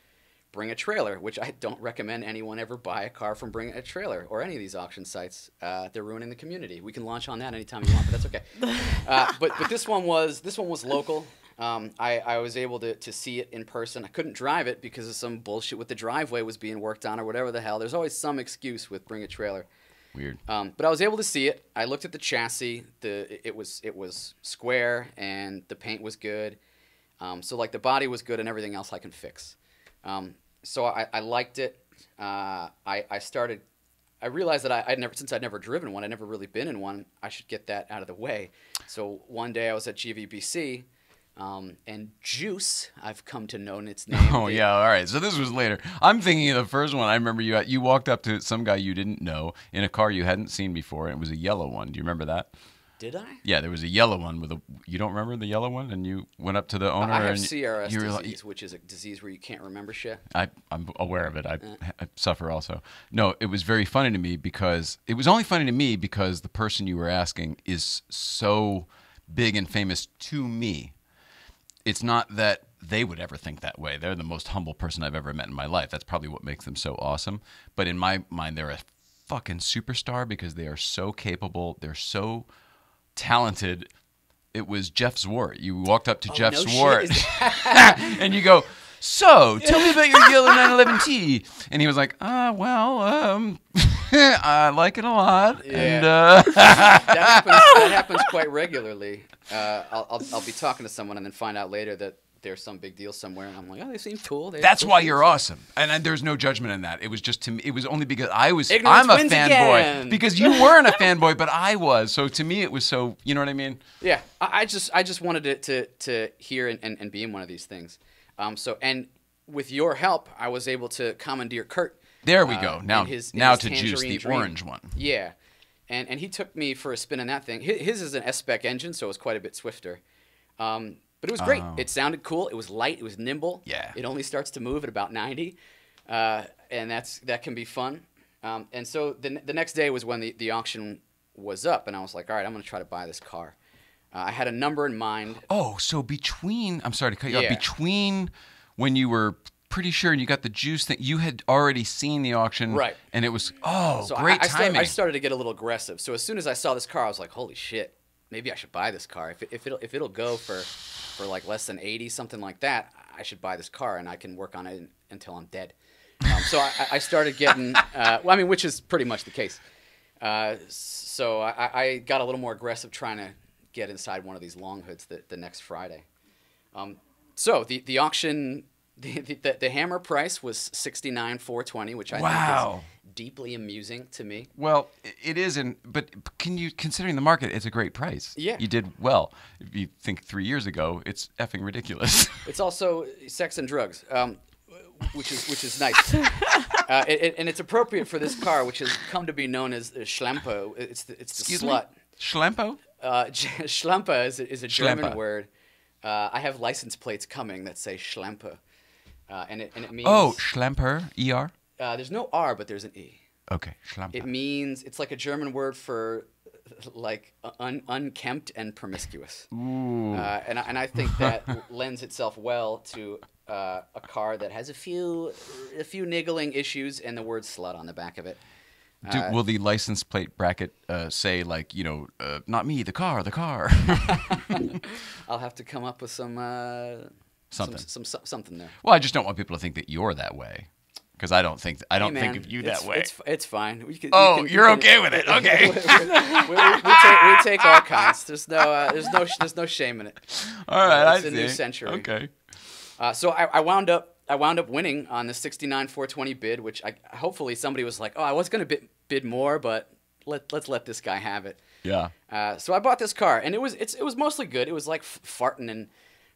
Bring a Trailer, which I don't recommend anyone ever buy a car from Bring a Trailer or any of these auction sites. Uh, they're ruining the community. We can launch on that anytime you want, but that's okay. Uh, but but this one was this one was local. Um, I, I was able to, to see it in person. I couldn't drive it because of some bullshit with the driveway was being worked on or whatever the hell. There's always some excuse with Bring a Trailer. Weird. Um, but I was able to see it. I looked at the chassis. The it was it was square and the paint was good. Um, so like the body was good and everything else I can fix. Um, so I, I liked it. Uh, I I started. I realized that I, I'd never since I'd never driven one. I'd never really been in one. I should get that out of the way. So one day I was at GVBC. Um, and Juice, I've come to know its name. Oh yeah, all right. So this was later. I'm thinking of the first one. I remember you you walked up to some guy you didn't know in a car you hadn't seen before, and it was a yellow one. Do you remember that? Did I? Yeah, there was a yellow one with a. You don't remember the yellow one, and you went up to the owner I have and CRS you were like- disease, which is a disease where you can't remember shit. I, I'm aware of it. I, I suffer also. No, it was very funny to me because it was only funny to me because the person you were asking is so big and famous to me. It's not that they would ever think that way. They're the most humble person I've ever met in my life. That's probably what makes them so awesome. But in my mind, they're a fucking superstar because they are so capable. They're so talented. It was Jeff Zwart. You walked up to oh, Jeff Oh, no. Zwart and you go, so tell me about your yellow 911T. And he was like, uh, well, um, I like it a lot. And uh, that, happens, that happens quite regularly. Uh, I'll, I'll, I'll be talking to someone and then find out later that there's some big deal somewhere, and I'm like, oh, they seem cool. They that's cool why shoes." you're awesome. And uh, there's no judgment in that. It was just to me. It was only because I was. Ignorance I'm a fanboy because you weren't a fanboy, but I was. So to me, it was so. You know what I mean? Yeah, I, I just I just wanted to to, to hear and, and, and be in one of these things. Um, so and with your help, I was able to commandeer Kurt There we uh, go. Now- his- now to juice the Dream. orange one. Yeah, and and he took me for a spin in that thing. His, his is an S spec engine, so it was quite a bit swifter. Um, but it was great. Oh. It sounded cool. It was light. It was nimble. Yeah. It only starts to move at about 90, uh, and that's that can be fun. Um, and so the the next day was when the, the auction was up, and I was like, all right, I'm going to try to buy this car. Uh, I had a number in mind. Oh, so between I'm sorry to cut you Yeah. off. Between when you were pretty sure and you got the juice thing, you had already seen the auction, Right. And it was oh, so great I, I, started, timing. I started to get a little aggressive. So as soon as I saw this car, I was like, holy shit, maybe I should buy this car. If, it, if it'll if it'll go for for like less than 80, something like that, I should buy this car and I can work on it until I'm dead. Um, so I, I started getting, uh, well, I mean, which is pretty much the case. Uh, so I, I got a little more aggressive trying to get inside one of these long hoods the, the next Friday. Um, so the, the auction, the, the, the hammer price was sixty nine four twenty, which I Wow. think is deeply amusing to me. Well, it is, and but can you considering the market, it's a great price. Yeah. you did well. If you think three years ago, it's effing ridiculous. It's also sex and drugs, um, which is which is nice, uh, it, it- and it's appropriate for this car, which has come to be known as Schlempo. It's the, it's the Excuse me? slut. Schlempo? Uh, Schlampe is a, is a German word. Uh, I have license plates coming that say Schlampe, uh, and it and it means Oh, Schlemper, er. uh, there's no R, but there's an E. Okay, Schlemper. It means it's like a German word for like un, unkempt and promiscuous. Ooh. Uh, and I, and I think that lends itself well to uh, a car that has a few a few niggling issues and the word slut on the back of it. Do, Uh, will the license plate bracket uh, say like you know, uh, not me, the car, the car? I'll have to come up with some uh, Something. some, some, something there. well, I just don't want people to think that you're that way, because I don't think I don't Hey, think of you that way. It's, it's fine. We can, Oh, you can- you you're can- okay with it. Okay. we, we- we- take, we take all kinds. There's no uh, there's no there's no shame in it. All right, Uh, it's I a new see. century. Okay. Uh, so I, I wound up I wound up winning on the 69 420 bid, which I hopefully somebody was like, oh, I was gonna bid, bid more, but let let's let this guy have it. Yeah. Uh, so I bought this car, and it was it's it was mostly good. It was like f- farting and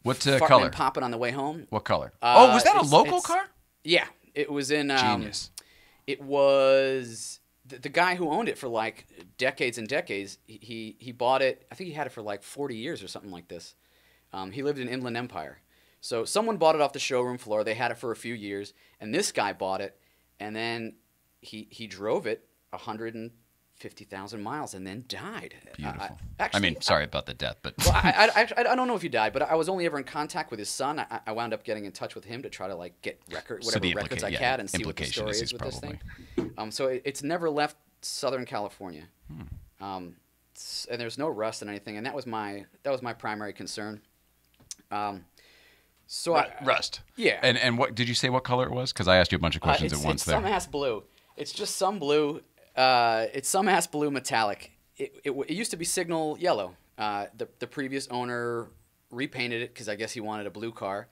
What uh, farting color? and popping on the way home. What color? Uh, oh, was that a local car? Yeah, it was in. Um, Genius. It was the, the guy who owned it for like decades and decades. He, he he bought it. I think he had it for like forty years or something like this. Um, he lived in Inland Empire, so someone bought it off the showroom floor. They had it for a few years, and this guy bought it, and then he he drove it a hundred and fifty thousand miles, and then died. Beautiful. I, I, actually, mean, sorry about the death, but well, I, I, I, I don't know if he died, but I was only ever in contact with his son. I, I wound up getting in touch with him to try to like get record So whatever the records I yeah, can and see what the story is is with this thing. Um, so it, it's never left Southern California, Hmm. um, and there's no rust and anything, and that was my that was my primary concern. Um, so I, rust. Yeah. And and what did you say? What color it was? Because I asked you a bunch of uh, questions it's, at once it's there. some ass blue. It's just some blue. Uh, it's some ass blue metallic. It, it, it used to be signal yellow. Uh, the the previous owner repainted it because I guess he wanted a blue car.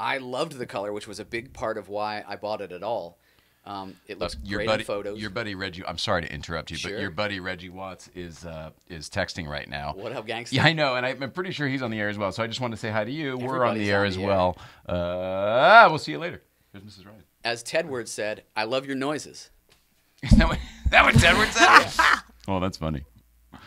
I loved the color, which was a big part of why I bought it at all. Um, it looks your great buddy, in photos. your buddy Reggie. I'm sorry to interrupt you, Sure. but your buddy Reggie Watts is uh, is texting right now. What up, gangsta? Yeah, I know, and I'm pretty sure he's on the air as well. So I just wanted to say hi to you. We're on the air on as air. well. Uh, we'll see you later. Here's Mrs. Ryan. As Tedward said, "I love your noises." Is that what, that what Tedward said? oh, that's funny. All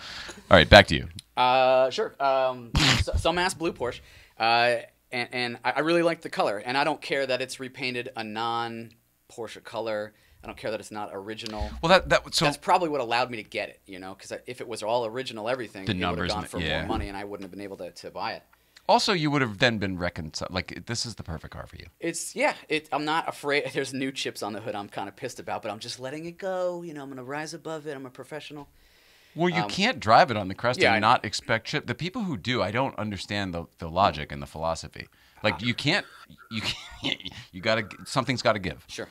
right, back to you. Uh, sure. Um, s- some ass blue Porsche, uh, and, and I really like the color, and I don't care that it's repainted a non Porsche color. I don't care that it's not original. Well, that that so that's probably what allowed me to get it, you know, because if it was all original, everything, The it would numbers have gone for yeah. more money, and I wouldn't have been able to, to buy it. also you would have then been reconciled. Like this is the perfect car for you. It's yeah. It, I'm not afraid. There's new chips on the hood. I'm kind of pissed about, but I'm just letting it go. You know, I'm gonna rise above it. I'm a professional. Well, you Um, can't drive it on the crest yeah, and not expect chip. The people who do, I don't understand the, the logic and the philosophy. Like you can't, you can't, you gotta something's got to give. Sure.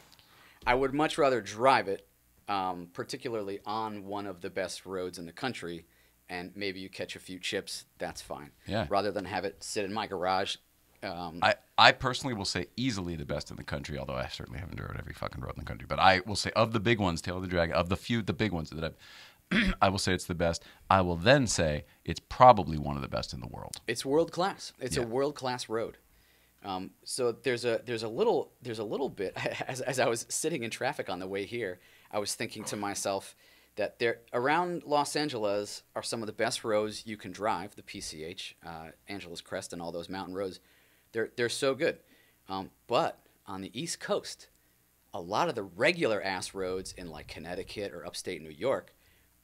I would much rather drive it, um, particularly on one of the best roads in the country, and maybe you catch a few chips. That's fine. Yeah. Rather than have it sit in my garage. Um, I, I personally will say easily the best in the country, although I certainly haven't driven every fucking road in the country. But I will say of the big ones, Tail of the Dragon, of the few, the big ones that I've, I will say it's the best. I will then say it's probably one of the best in the world. It's world class. It's Yeah. a world class road. Um, so there's a there's a little there's a little bit as as I was sitting in traffic on the way here, I was thinking to myself that there around Los Angeles are some of the best roads you can drive. The PCH, uh, Angeles Crest, and all those mountain roads, they're they're so good. Um, but on the East Coast, a lot of the regular ass roads in like Connecticut or upstate New York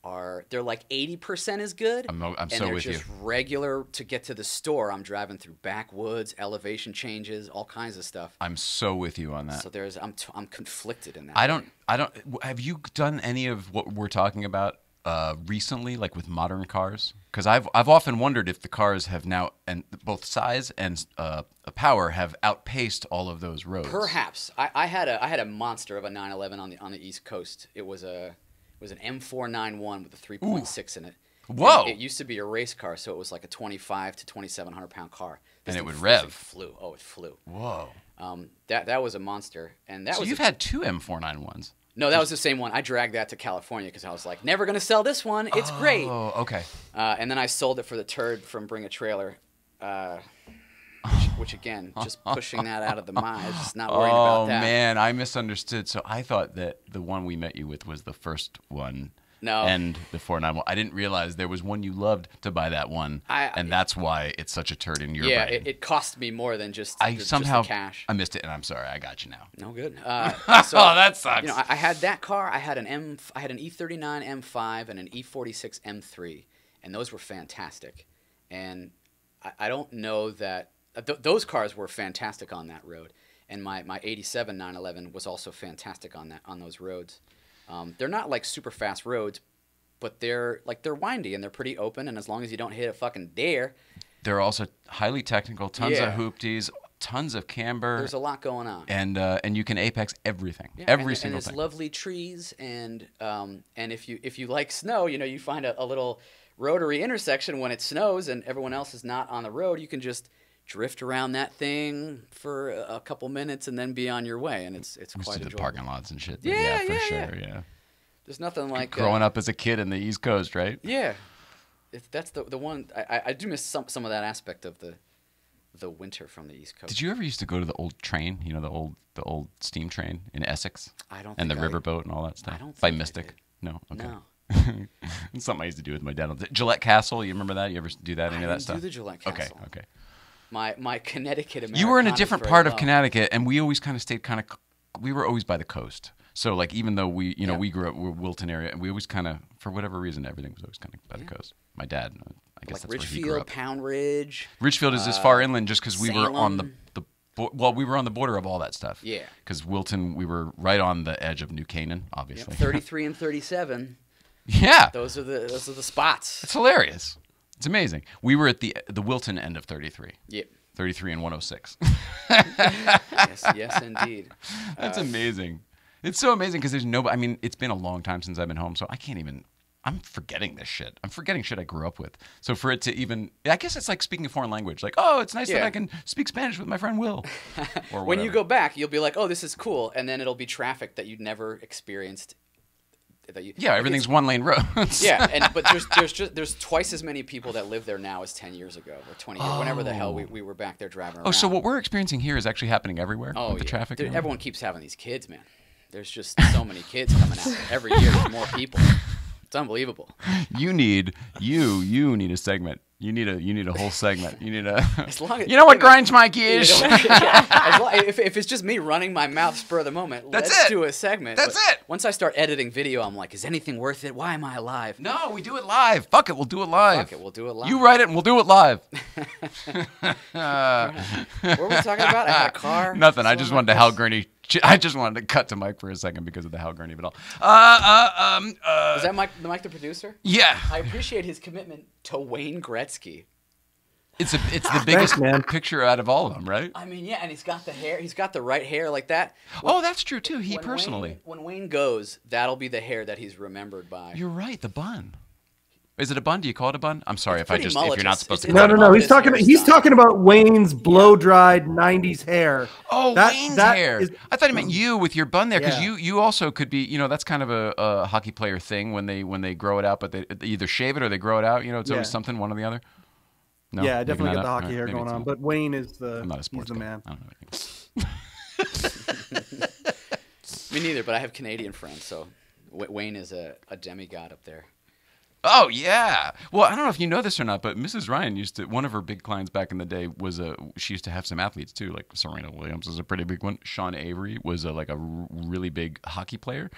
are they're like 80% as good. I'm- I'm and so they're with you. just regular to get to the store. I'm driving through backwoods, elevation changes, all kinds of stuff. I'm so with you on that. So there's I'm t- I'm conflicted in that. I don't. I don't. Have you done any of what we're talking about uh, recently, like with modern cars? Because I've I've often wondered if the cars have now and both size and uh, power have outpaced all of those roads. Perhaps I, I had a I had a monster of a 911 on the on the East Coast. It was a was an M491 with a 3.6 in it. And Whoa. It, used to be a race car, so it was like a 25 to 2700 pound car. And it would rev. Flew. Oh, it flew. Whoa. Um, that that was a monster, and that so was you've a- had two M491s. no, that was the same one. I dragged that to California because I was like, never gonna sell this one. It's great. Oh, okay. Uh, and then I sold it for the turd from Bring a Trailer, uh, which, again, just pushing that out of the mind. Just not worrying oh about that. Oh man, I misunderstood. So I thought that the one we met you with was the first one. No. And the 491. I didn't realize there was one you loved to buy that one, I- and that's why it's such a turd in your yeah, brain. it, it cost me more than just I the, just somehow the cash. I missed it, and I'm sorry. I got you now. No good. Uh, so, Oh, that sucks. You know, I, I had that car. I had an M. I had an E39 M5 and an E E46 M3, and those were fantastic. And I, I don't know that th- those cars were fantastic on that road. And my my '87 911 was also fantastic on that on those roads. Um, they're not like super fast roads, but they're like they're windy and they're pretty open. And as long as you don't hit a fucking dare, They're also highly technical, tons Yeah. of hoopties, tons of camber. there's a lot going on. and uh, and you can apex everything, Yeah, every and, single and thing. there's lovely trees and um, and if you if you like snow, you know you find a, a little rotary intersection when it snows and everyone else is not on the road. You can just drift around that thing for a couple minutes and then be on your way, and it's it's We quite to the parking lots and shit. Yeah, yeah, for yeah, sure. yeah. Yeah. There's nothing like Growing uh, up as a kid in the East Coast, right? Yeah, it, that's the the one I, I- I do miss some some of that aspect of the the winter from the East Coast. Did you ever used to go to the old train? You know, the old the old steam train in Essex. I don't And the I- riverboat and all that stuff. I don't By think I Mystic. No. Okay. No. it's something I used to do with my dad. Gillette Castle. You remember that? You ever do that? I Any of that stuff? do the Gillette Castle. Okay. Okay. My my Connecticut you were in a different part of. Connecticut, and we always kind of stayed kind of. We were always by the coast. So like, even though we, you know, Yeah. we grew up we're Wilton area, and we always kind of, for whatever reason, everything was always kind of by the coast. My dad, uh, I guess like that's where he grew Richfield, up. Pound Ridge. Ridgefield is as uh, far inland just because we were on the the bo- well, we were on the border of all that stuff. Yeah. Because Wilton, we were right on the edge of New Canaan, Yep, obviously. 33 and 37. yeah, Those are the those are the spots. it's hilarious. It's amazing. We were at the the Wilton end of 33. Yep. 33 and 106. yes, yes, indeed. That's Uh, amazing. It's so amazing because there's no. I mean, it's been a long time since I've been home, so I can't even. I'm forgetting this shit. I'm forgetting shit I grew up with. So for it to even, I guess it's like speaking a foreign language. Like, oh, it's nice that I can speak Spanish with my friend Will. Or When you go back, you'll be like, "Oh, this is cool," and then it'll be traffic that you'd never experienced. That you, yeah, everything's one lane roads. yeah, and but there's there's just there's twice as many people that live there now as ten years ago or twenty years, whenever the hell we, oh. we were back there driving around. Oh, so what we're experiencing here is actually happening everywhere Oh, with the yeah. traffic. Dude, everyone keeps having these kids, man. There's just so many kids coming out every year. There's more people. It's unbelievable. You need you you need a segment. You need a you need a whole segment. You need a. As long as, you know what grinds my you gears? know, yeah, long- if, if it's just me running my mouth spur of the moment, That's let's it. do a segment. That's But it. Once I start editing video, I'm like, is anything worth it? Why am I alive? no, we do it live. Fuck it, we'll do it live. Fuck it, we'll do it live. You write it and we'll do it live. What were we talking about? I had a car. Nothing. I just wanted to? Hal Gurney. I just wanted to cut to Mike for a second because of the Hal Gurney of it all. Uh, uh, um, uh, Is that Mike, the Mike, the producer? yeah. I appreciate his commitment to Wayne Gretzky. It's a, it's the biggest man. picture out of all of them, right? I mean, yeah, and he's got the hair. He's got the right hair like that. Oh, that's true too. He When personally. Wayne, when Wayne goes, that'll be the hair that he's remembered by. You're right. The bun. Is it a bun? Do you call it a bun? I'm sorry if I pretty just if you're not mulletous. supposed to. It's- No, call no, it a no. bun. He's talking. He's talking about Wayne's blow dried '90s hair. Oh, That- Wayne's that hair. is- I thought he meant you with your bun there, because Yeah. you you also could be. You know, that's kind of a, a hockey player thing when they when they grow it out, but they, they either shave it or they grow it out. You know, it's always something one or the other. No, yeah, I definitely not got the hockey Alright, hair going on. But Wayne is the I'm not a he's the guy. man. I don't know anything. Me neither, but I have Canadian friends, so Wayne is a, a demigod up there. Oh yeah. Well, I don't know if you know this or not, but Mrs. Ryan used to. One of her big clients back in the day was a. She used to have some athletes too, like Serena Williams is a pretty big one. Sean Avery was a, like a really big hockey player.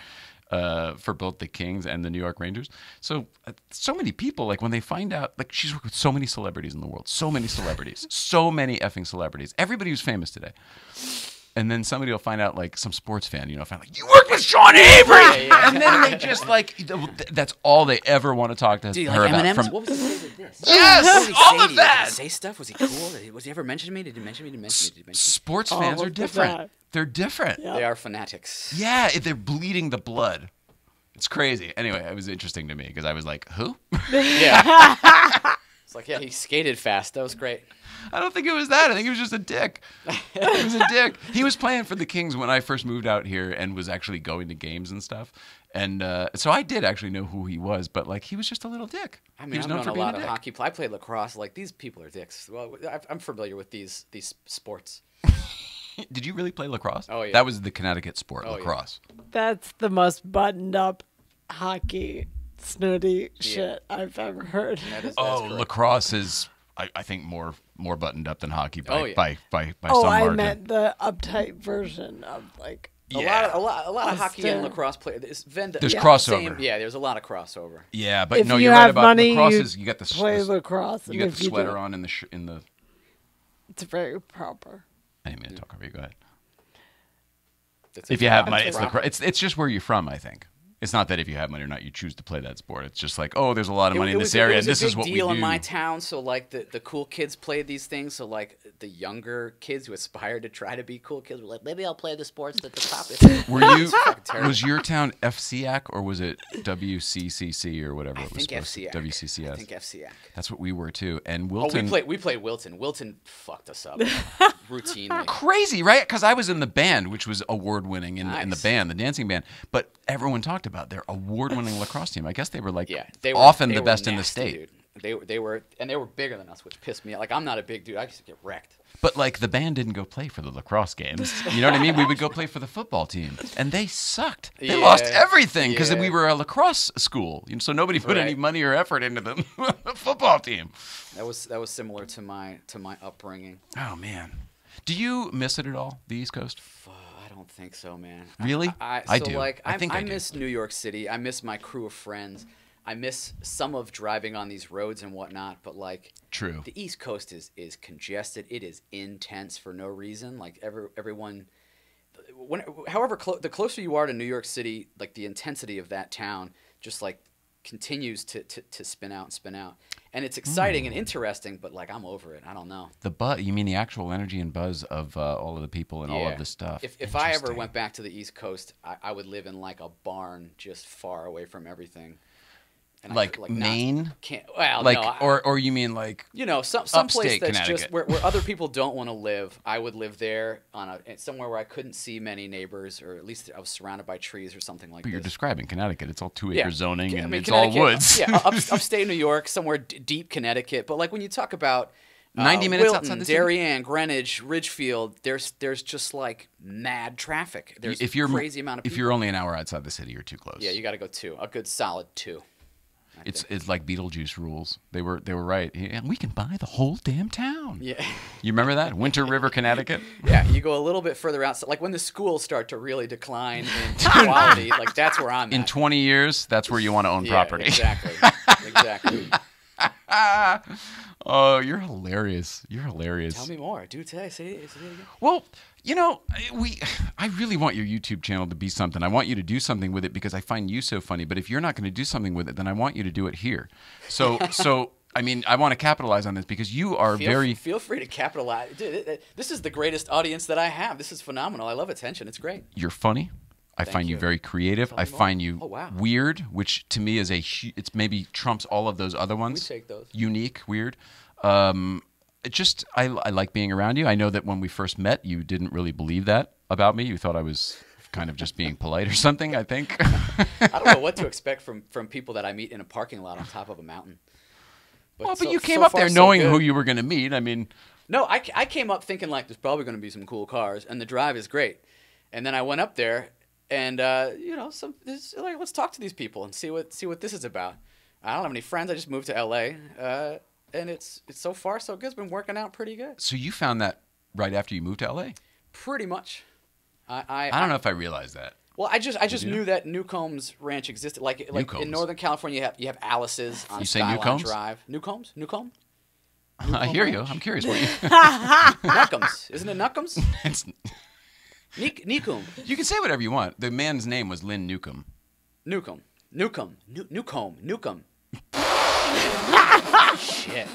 Uh, for both the Kings and the New York Rangers, so uh, so many people like when they find out like she's worked with so many celebrities in the world, so many celebrities, so many effing celebrities, everybody who's famous today, and then somebody will find out like some sports fan, you know, find like you worked with Sean Avery, and then they just like that's all they ever want to talk to Do you her like about. M&M's? From, what was his favorite dish? Yes, What did he all say of that. Did he say stuff? Was he cool? Was he ever mention me? Did he mention me? Did he mention me? Did he mention me? sports All fans of are different. time. They're different. They are fanatics. Yeah, they're bleeding the blood. It's crazy. Anyway, it was interesting to me because I was like, who? Yeah. it's like, yeah, he skated fast. That was great. I don't think it was that. I think it was just a dick. He was a dick. He was playing for the Kings when I first moved out here and was actually going to games and stuff. And uh, so I did actually know who he was, but like he was just a little dick. I he mean, was I've known known for a lot a of dick. hockey. I played lacrosse. Like these people are dicks. Well, I- I'm familiar with these these sports. Did you really play lacrosse? Oh, yeah. That was the Connecticut sport, Oh, yeah. lacrosse. That's the most buttoned up hockey snooty shit I've ever heard. That is, Oh, lacrosse is, I, I think, more more buttoned up than hockey by Oh, yeah. by by, by oh, some I margin. meant the uptight version of like. A lot, of, a lot, a lot of hockey and lacrosse players. There's, Venn, There's yeah, crossover. same- yeah, there's a lot of crossover. Yeah, but if no, you you're have right about money, lacrosse. you is you got the play the lacrosse. You got the sweater on in the sh- in the. It's very proper. I didn't mean to talk over you. Go ahead. That's If you have money, it's lacrosse. It's it's just where you're from. I think it's not that if you have money or not, you choose to play that sport. It's just like, oh, there's a lot of money it in this it area, and this is what we do. deal in my town. So like the, the cool kids played these things. So like the younger kids who aspired to try to be cool kids were like, maybe I'll play the sports that the top. Were you? It's fucking terrible. was your town FCAC or was it WCCC or whatever I it was think supposed FCAC. WCCS. I think FCAC. That's what we were too. And Oh, Wilton. we played we played Wilton. Wilton fucked us up routinely. crazy, right? Because I was in the band, which was award winning in, in the band, the dancing band. But everyone talked about their award winning lacrosse team. I guess they were like Yeah, they were often they the best in the state. Dude. They were they were and they were bigger than us, which pissed me. off. Like I'm not a big dude. I used to get wrecked. But like the band didn't go play for the lacrosse games. You know what I mean? We would go play for the football team, and they sucked. They lost everything because yeah. we were a lacrosse school, You so nobody put any money or effort into the football team. That was that was similar to my to my upbringing. Oh man, do you miss it at all? The East Coast? I don't think so, man. Really? I, I so do. Like, I think I I do. miss New York City. I miss my crew of friends. I miss some of driving on these roads and whatnot. But like, True. The East Coast is is congested. It is intense for no reason. Like every everyone. When, however, clo- the closer you are to New York City, like the intensity of that town just like continues to, to, to spin out and spin out. And it's exciting Hmm. and interesting, but like I'm over it. I don't know. The buzz? You mean the actual energy and buzz of uh, all of the people and all of the stuff? If, if I ever went back to the East Coast, I, I would live in like a barn just far away from everything. And like, could, not- Maine, can't well like no, I- or or you mean like you know some some place that's just where, where other people don't want to live. I would live there on a somewhere where I couldn't see many neighbors, or at least I was surrounded by trees or something like that. But you're describing Connecticut. It's all two acre Yeah. zoning I and mean, it's all woods. yeah, up, upstate New York, somewhere d- deep Connecticut. But like when you talk about uh, 90 minutes Wilton, outside the city? Darien, Greenwich, Ridgefield, there's there's just like mad traffic. There's if you're crazy amount of if you're only an hour outside the city, you're too close. yeah, you got to go two, a good solid two. It's it's like Beetlejuice rules. They were they were right. Yeah, we can buy the whole damn town. Yeah. You remember that Winter River, Connecticut? Yeah, you go a little bit further out. So like when the schools start to really decline in quality, like that's where I'm In 20 years, that's where you want to own Yeah, property. Exactly. exactly. oh, you're hilarious. You're hilarious. Tell me more. Do tell. Say, say it again. Well, you know, we I really want your YouTube channel to be something. I want you to do something with it because I find you so funny. But if you're not going to do something with it, then I want you to do it here. So so I mean, I want to capitalize on this because you are Feel, very feel free to capitalize. Dude, this is the greatest audience that I have. This is phenomenal. I love attention. It's great. you're funny. I Thank find you. you. very creative. I find you Oh, wow. weird, which to me is a it's maybe trumps all of those other ones. take those. Unique, weird. Um, it just I, I like being around you. I know that when we first met, you didn't really believe that about me. You thought I was kind of just being polite or something. I think. I don't know what to expect from from people that I meet in a parking lot on top of a mountain. Well, but so- you came so up far, there so knowing good. who you were going to meet. I mean, No, I, I came up thinking like there's probably going to be some cool cars, and the drive is great. And then I went up there, and uh, you know, some this, like let's talk to these people and see what see what this is about. I don't have any friends. I just moved to L.A. Uh, and it's it's so far so good. It's been working out pretty good. so you found that right after you moved to LA? Pretty much. I I, I don't know if I realized that. Well, I just I just knew that Newcombs Ranch existed. Like like Newcombs. in Northern California, you have you have Alice's on You say Skyline Newcombs? Drive. Newcombs, Newcomb, I hear you. I'm curious what you. Nuckums. Isn't it Nuckums? it's, Neek Newcomb. you can say whatever you want. The man's name was Lynn Newcomb. Newcomb. Newcomb. New- Newcomb. Newcomb. Shit.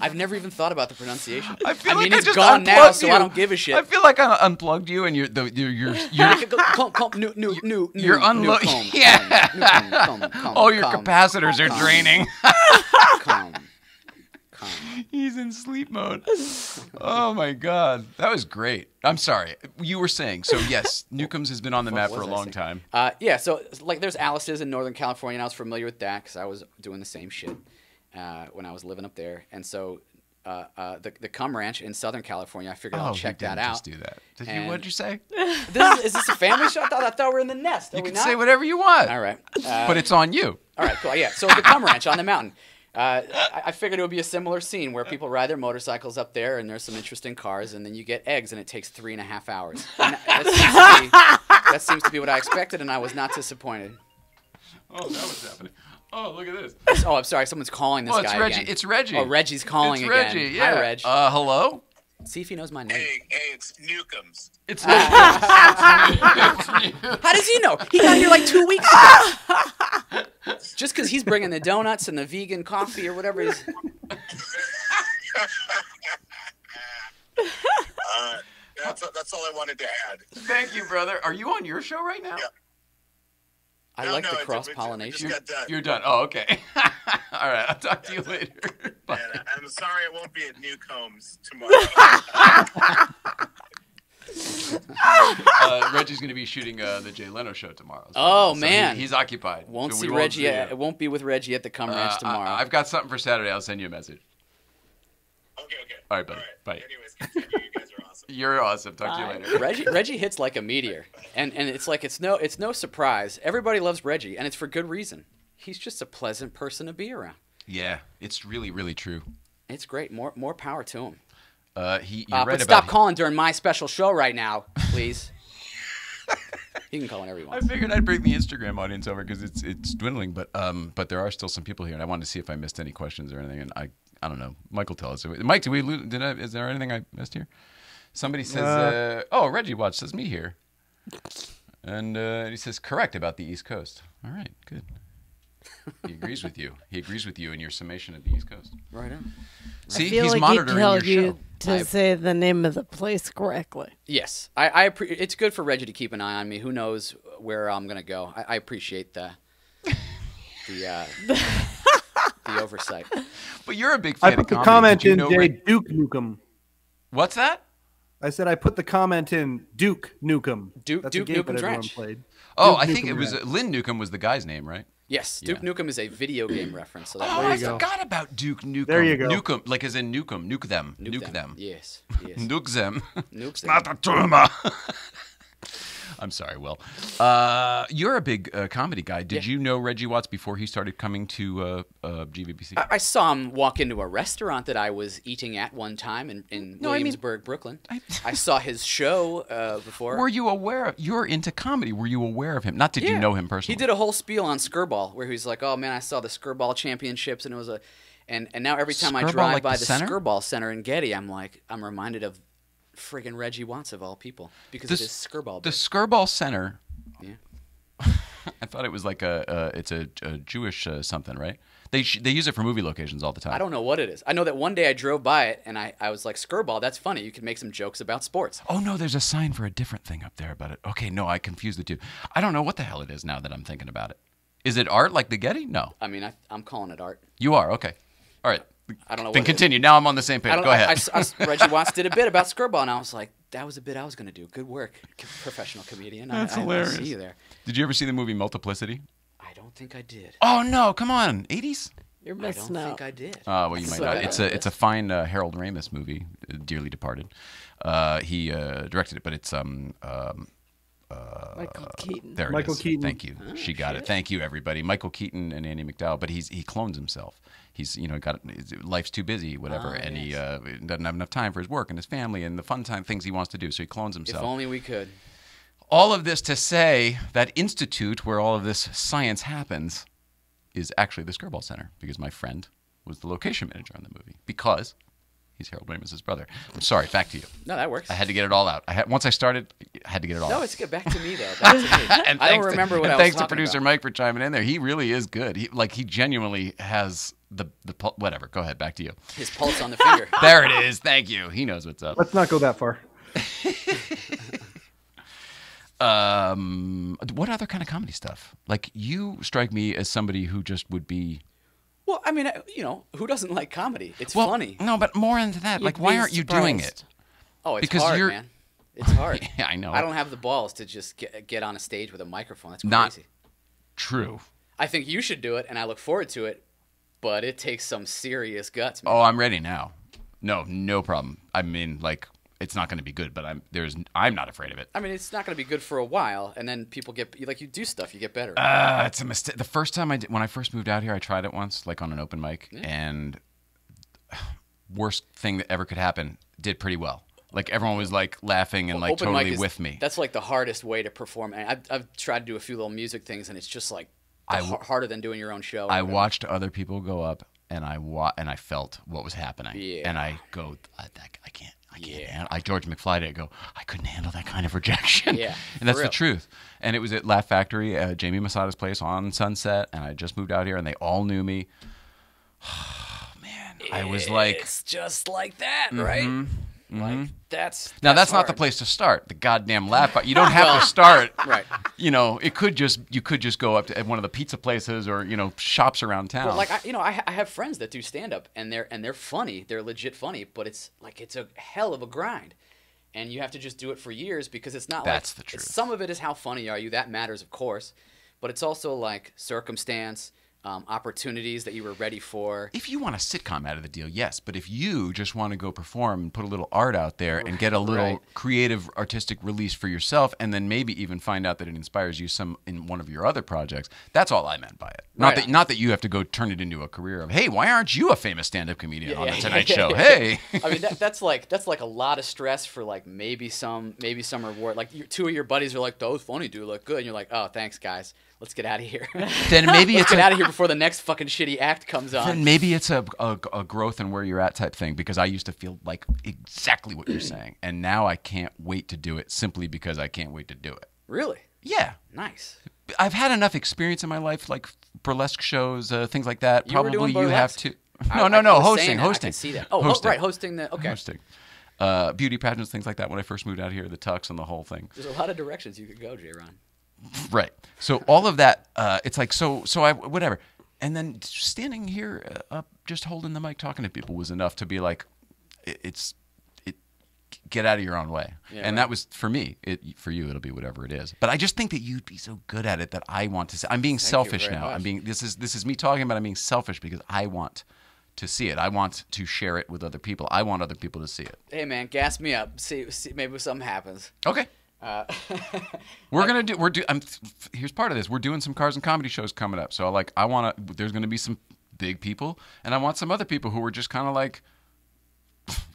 I've never even thought about the pronunciation. I feel mean, like it's I just gone now, unplugged so. I don't give a shit. I feel like I unplugged you, and you're the you're you're, you're Come, come, new, new, new, You're new, Yeah. come, Newcomb, come, come, all your capacitors are draining. He's in sleep mode. Oh my god, that was great. I'm sorry. You were saying so. Yes, Newcombs has been on the map for a long time. Uh, yeah, so like there's Alice's in Northern California, and I was familiar with that because I was doing the same shit uh, when I was living up there. And so uh, uh, the the Cum Ranch in Southern California, I figured Oh, I'll check that out. just do that. Did you? What'd you say? This is, is this a family show? I thought, I thought we were in the nest. Are You can not? say whatever you want. All right. But it's on you. All right, cool. Yeah. So the Cum Ranch on the mountain. Uh, I, I figured it would be a similar scene where people ride their motorcycles up there, and there's some interesting cars, and then you get eggs, and it takes three and a half hours. And that, seems to be, that seems to be what I expected, and I was not disappointed. Oh, that was happening. Oh, look at this. Oh, I'm sorry. Someone's calling this Oh, it's guy Reggie. again. It's Reggie. Oh, Reggie's calling It's again. Reggie. Yeah. Hi, Reg. Uh, hello. See if he knows my name. Hey, hey, it's Newcombs. It's Newcombs. How does he know? He got here like two weeks ago. Just because he's bringing the donuts and the vegan coffee or whatever. He's... Uh, that's, that's all I wanted to add. Thank you, brother. Are you on your show right now? I No, like no, the cross pollination. just got done. You're done. Oh, okay. All right. I'll talk to you later. Bye. And I'm sorry I won't be at Newcombs tomorrow. uh, Reggie's going to be shooting uh, the Jay Leno show tomorrow. so- Oh so man, he- he's occupied. Won't so see we Reggie. see At, it won't be with Reggie at the Cum Ranch Uh, tomorrow. I, have got something for Saturday. I'll send you a message. okay, okay. All right, buddy. Bye. Anyways, continue. You guys are awesome. You're awesome. Talk to you later. Reggie Reggie hits like a meteor, and and it's like it's no it's no surprise. Everybody loves Reggie, and it's for good reason. He's just a pleasant person to be around. Yeah, it's really, really true. It's great. More more power to him. Uh, he, Uh, but stop calling during my special show right now, please. he can call whenever he I figured I'd bring the Instagram audience over because it's it's dwindling, but um, but there are still some people here, and I wanted to see if I missed any questions or anything, and I I don't know. Michael, tell us. Mike, did we lo- did I, is there anything I missed here? Somebody says, uh, oh, Reggie Watts says me here, and uh, he says correct about the East Coast. All right, good. He agrees with you. He agrees with you in your summation of the East Coast. Right on. See, I feel he's like monitoring he told your you show. to I- say the name of the place correctly. Yes, I, I appre- it's good for Reggie to keep an eye on me. Who knows where I'm gonna go? I, I appreciate the the uh, the oversight. But you're a big fan. I fan put of the comedy. comment Did you in know Jay Reg- Duke Nukem. What's that? I said I put the comment in Duke Nukem. Duke- That's Duke a game that Nukem's everyone played. Oh, Duke I think Nukem it was Ranch. uh, Lynn Newcomb was the guy's name, right? Yes, Duke Nukem is a video game reference. So that Oh, I go. forgot about Duke Nukem. There you go. Nukem, like as in Nukem, nuke them, nuke, Nuke them. Yes, yes. Nuke them. Nuke them. not a tumor. I'm sorry, Will. Uh, you're a big uh, comedy guy. Did Yeah. you know Reggie Watts before he started coming to uh, uh, GVBC? I, I saw him walk into a restaurant that I was eating at one time in, in No, I mean- Williamsburg, Brooklyn. I, saw his show uh, before. Were you aware of? You're into comedy. Were you aware of him? Not did you know him personally? He did a whole spiel on Skirball where he's like, "Oh man, I saw the Skirball championships, and it was a." And, and now every time I drive like by the the. Skirball Center in Getty, I'm like, I'm reminded of friggin' Reggie Watts of all people because The of his Skirball. The bit. Skirball Center. Yeah. I thought it was like a, uh, it's a, a Jewish uh, something, right? They sh- they use it for movie locations all the time. I don't know what it is. I know that one day I drove by it and I, I was like, Skirball, that's funny. You can make some jokes about sports. Oh no, there's a sign for a different thing up there about it. Okay, no, I confused the two. I don't know what the hell it is now that I'm thinking about it. Is it art like the Getty? No, I mean, I, I'm calling it art. you are okay. All right, I don't know. then what it is. continue. Now I'm on the same page. I don't, Go I- ahead. I s- I s- Reggie Watts did a bit about Skirball, and I was like, that was a bit I was going to do. Good work, professional comedian. I- That's I, I, hilarious. see you there. Did you ever see the movie Multiplicity? I don't think I did. Oh no, come on, 80s. You're missing I missing don't out. think I did. Uh, well, you might So not. It's a it's a fine uh, Harold Ramis movie, uh, Dearly Departed. Uh, he uh, directed it, but it's um, um Michael Keaton. there it Michael is. Keaton. Thank you. Oh, she got it. Thank you, everybody. Michael Keaton and Andie MacDowell, but he's he clones himself. He's you know got life's too busy, whatever, Ah, and he uh, doesn't have enough time for his work and his family and the fun time things he wants to do. So he clones himself. If only we could. all of this to say that institute where all of this science happens is actually the Skirball Center because my friend was the location manager on the movie because he's Harold Ramis' brother. I'm sorry, back to you. No, that works. I had to get it all out. I had, once I started, I had to get it all no, out. it's good. Back to me though. Back to me. and I don't thanks to- remember what and I was thanks to producer about. Mike for chiming in there. He really is good. He like he genuinely has the the pul- whatever. Go ahead, back to you. His pulse on the finger. There it is. Thank you. He knows what's up. Let's not go that far. Um, what other kind of comedy stuff? Like you strike me as somebody who just would be Well, I mean, you know, who doesn't like comedy? It's well, funny. No, but more into that. You'd like, why aren't you doing it? Oh, it's because hard, you're- man. It's hard. Yeah, I know. I don't have the balls to just get, get on a stage with a microphone. That's crazy. Not- True. I think you should do it, and I look forward to it. But it takes some serious guts, man. Oh, I'm ready now. No, no problem. I mean, like, it's not going to be good, but I'm there's I'm not afraid of it. I mean, it's not going to be good for a while, and then people get like you do stuff, you get better. Uh, it's a mistake. The first time I did, when I first moved out here, I tried it once, like on an open mic, and worst thing that ever could happen, did pretty well. Like everyone was like laughing and like Open mic totally is- with me. That's like the hardest way to perform. And I've, I've tried to do a few little music things, and it's just like I harder than doing your own show. I whatever. watched other people go up, and I wa- and I felt what was happening. Yeah. And I go, I, that, I can't, I can't. Yeah. handle I George McFly did. Go, I couldn't handle that kind of rejection. Yeah, and that's for the truth. And it was at Laugh Factory, uh, Jamie Masada's place on Sunset, and I just moved out here, and they all knew me. Man, I was like, it's just like that, right? Like mm-hmm. that's now that's not the place to start. The goddamn laugh. You don't have Well, to start. right. You know, it could just you could just go up to one of the pizza places or you know shops around town. But like I, you know, I, I have friends that do stand up, and they're and they're funny. They're legit funny, but it's like it's a hell of a grind, and you have to just do it for years because it's not. That's like, the truth. Some of it is how funny are you. That matters, of course, but it's also like circumstance, um, opportunities that you were ready for. if you want a sitcom out of the deal, yes. But if you just want to go perform and put a little art out there and get a little Right. creative, artistic release for yourself, and then maybe even find out that it inspires you some in one of your other projects, that's all I meant by it. Not Right that not that you have to go turn it into a career of, hey, why aren't you a famous stand-up comedian on Yeah, the Tonight yeah, Show? yeah. Hey. I mean, that, that's like that's like a lot of stress for like maybe some maybe some reward. Like you, two of your buddies are like, "That was funny, dude. Look good," and you're like, "Oh, thanks, guys. Let's get out of here." then maybe Let's it's get a, out of here before the next fucking shitty act comes on. then maybe it's a, a, a growth and where you're at type thing because I used to feel like exactly what you're saying, and now I can't wait to do it simply because I can't wait to do it. Really Yeah, nice. I've had enough experience in my life, like burlesque shows, uh, things like that. You Probably you have to. No, I no, no. was Hosting. I hosting. see that. Oh, ho- right, hosting the- okay. Hosting. Uh, beauty pageants, things like that. When I first moved out here, the tux and the whole thing. There's a lot of directions you could go, J. Ron. Right. So all of that, uh, it's like so. So I whatever, and then standing here uh, up, just holding the mic, talking to people was enough to be like, it, it's it. Get out of your own way, Yeah, and right. that was for me. It for you, it'll be whatever it is. But I just think that you'd be so good at it that I want to. I'm being Thank selfish now. I'm being this is this is me talking, about. I'm being selfish because I want to see it. I want to share it with other people. I want other people to see it. Hey, man, gas me up. See, see maybe something happens. Okay. Uh, We're gonna do. We're do. I'm. Here's part of this. We're doing some cars and comedy shows coming up. So like, I want to. There's gonna be some big people, and I want some other people who are just kind of like,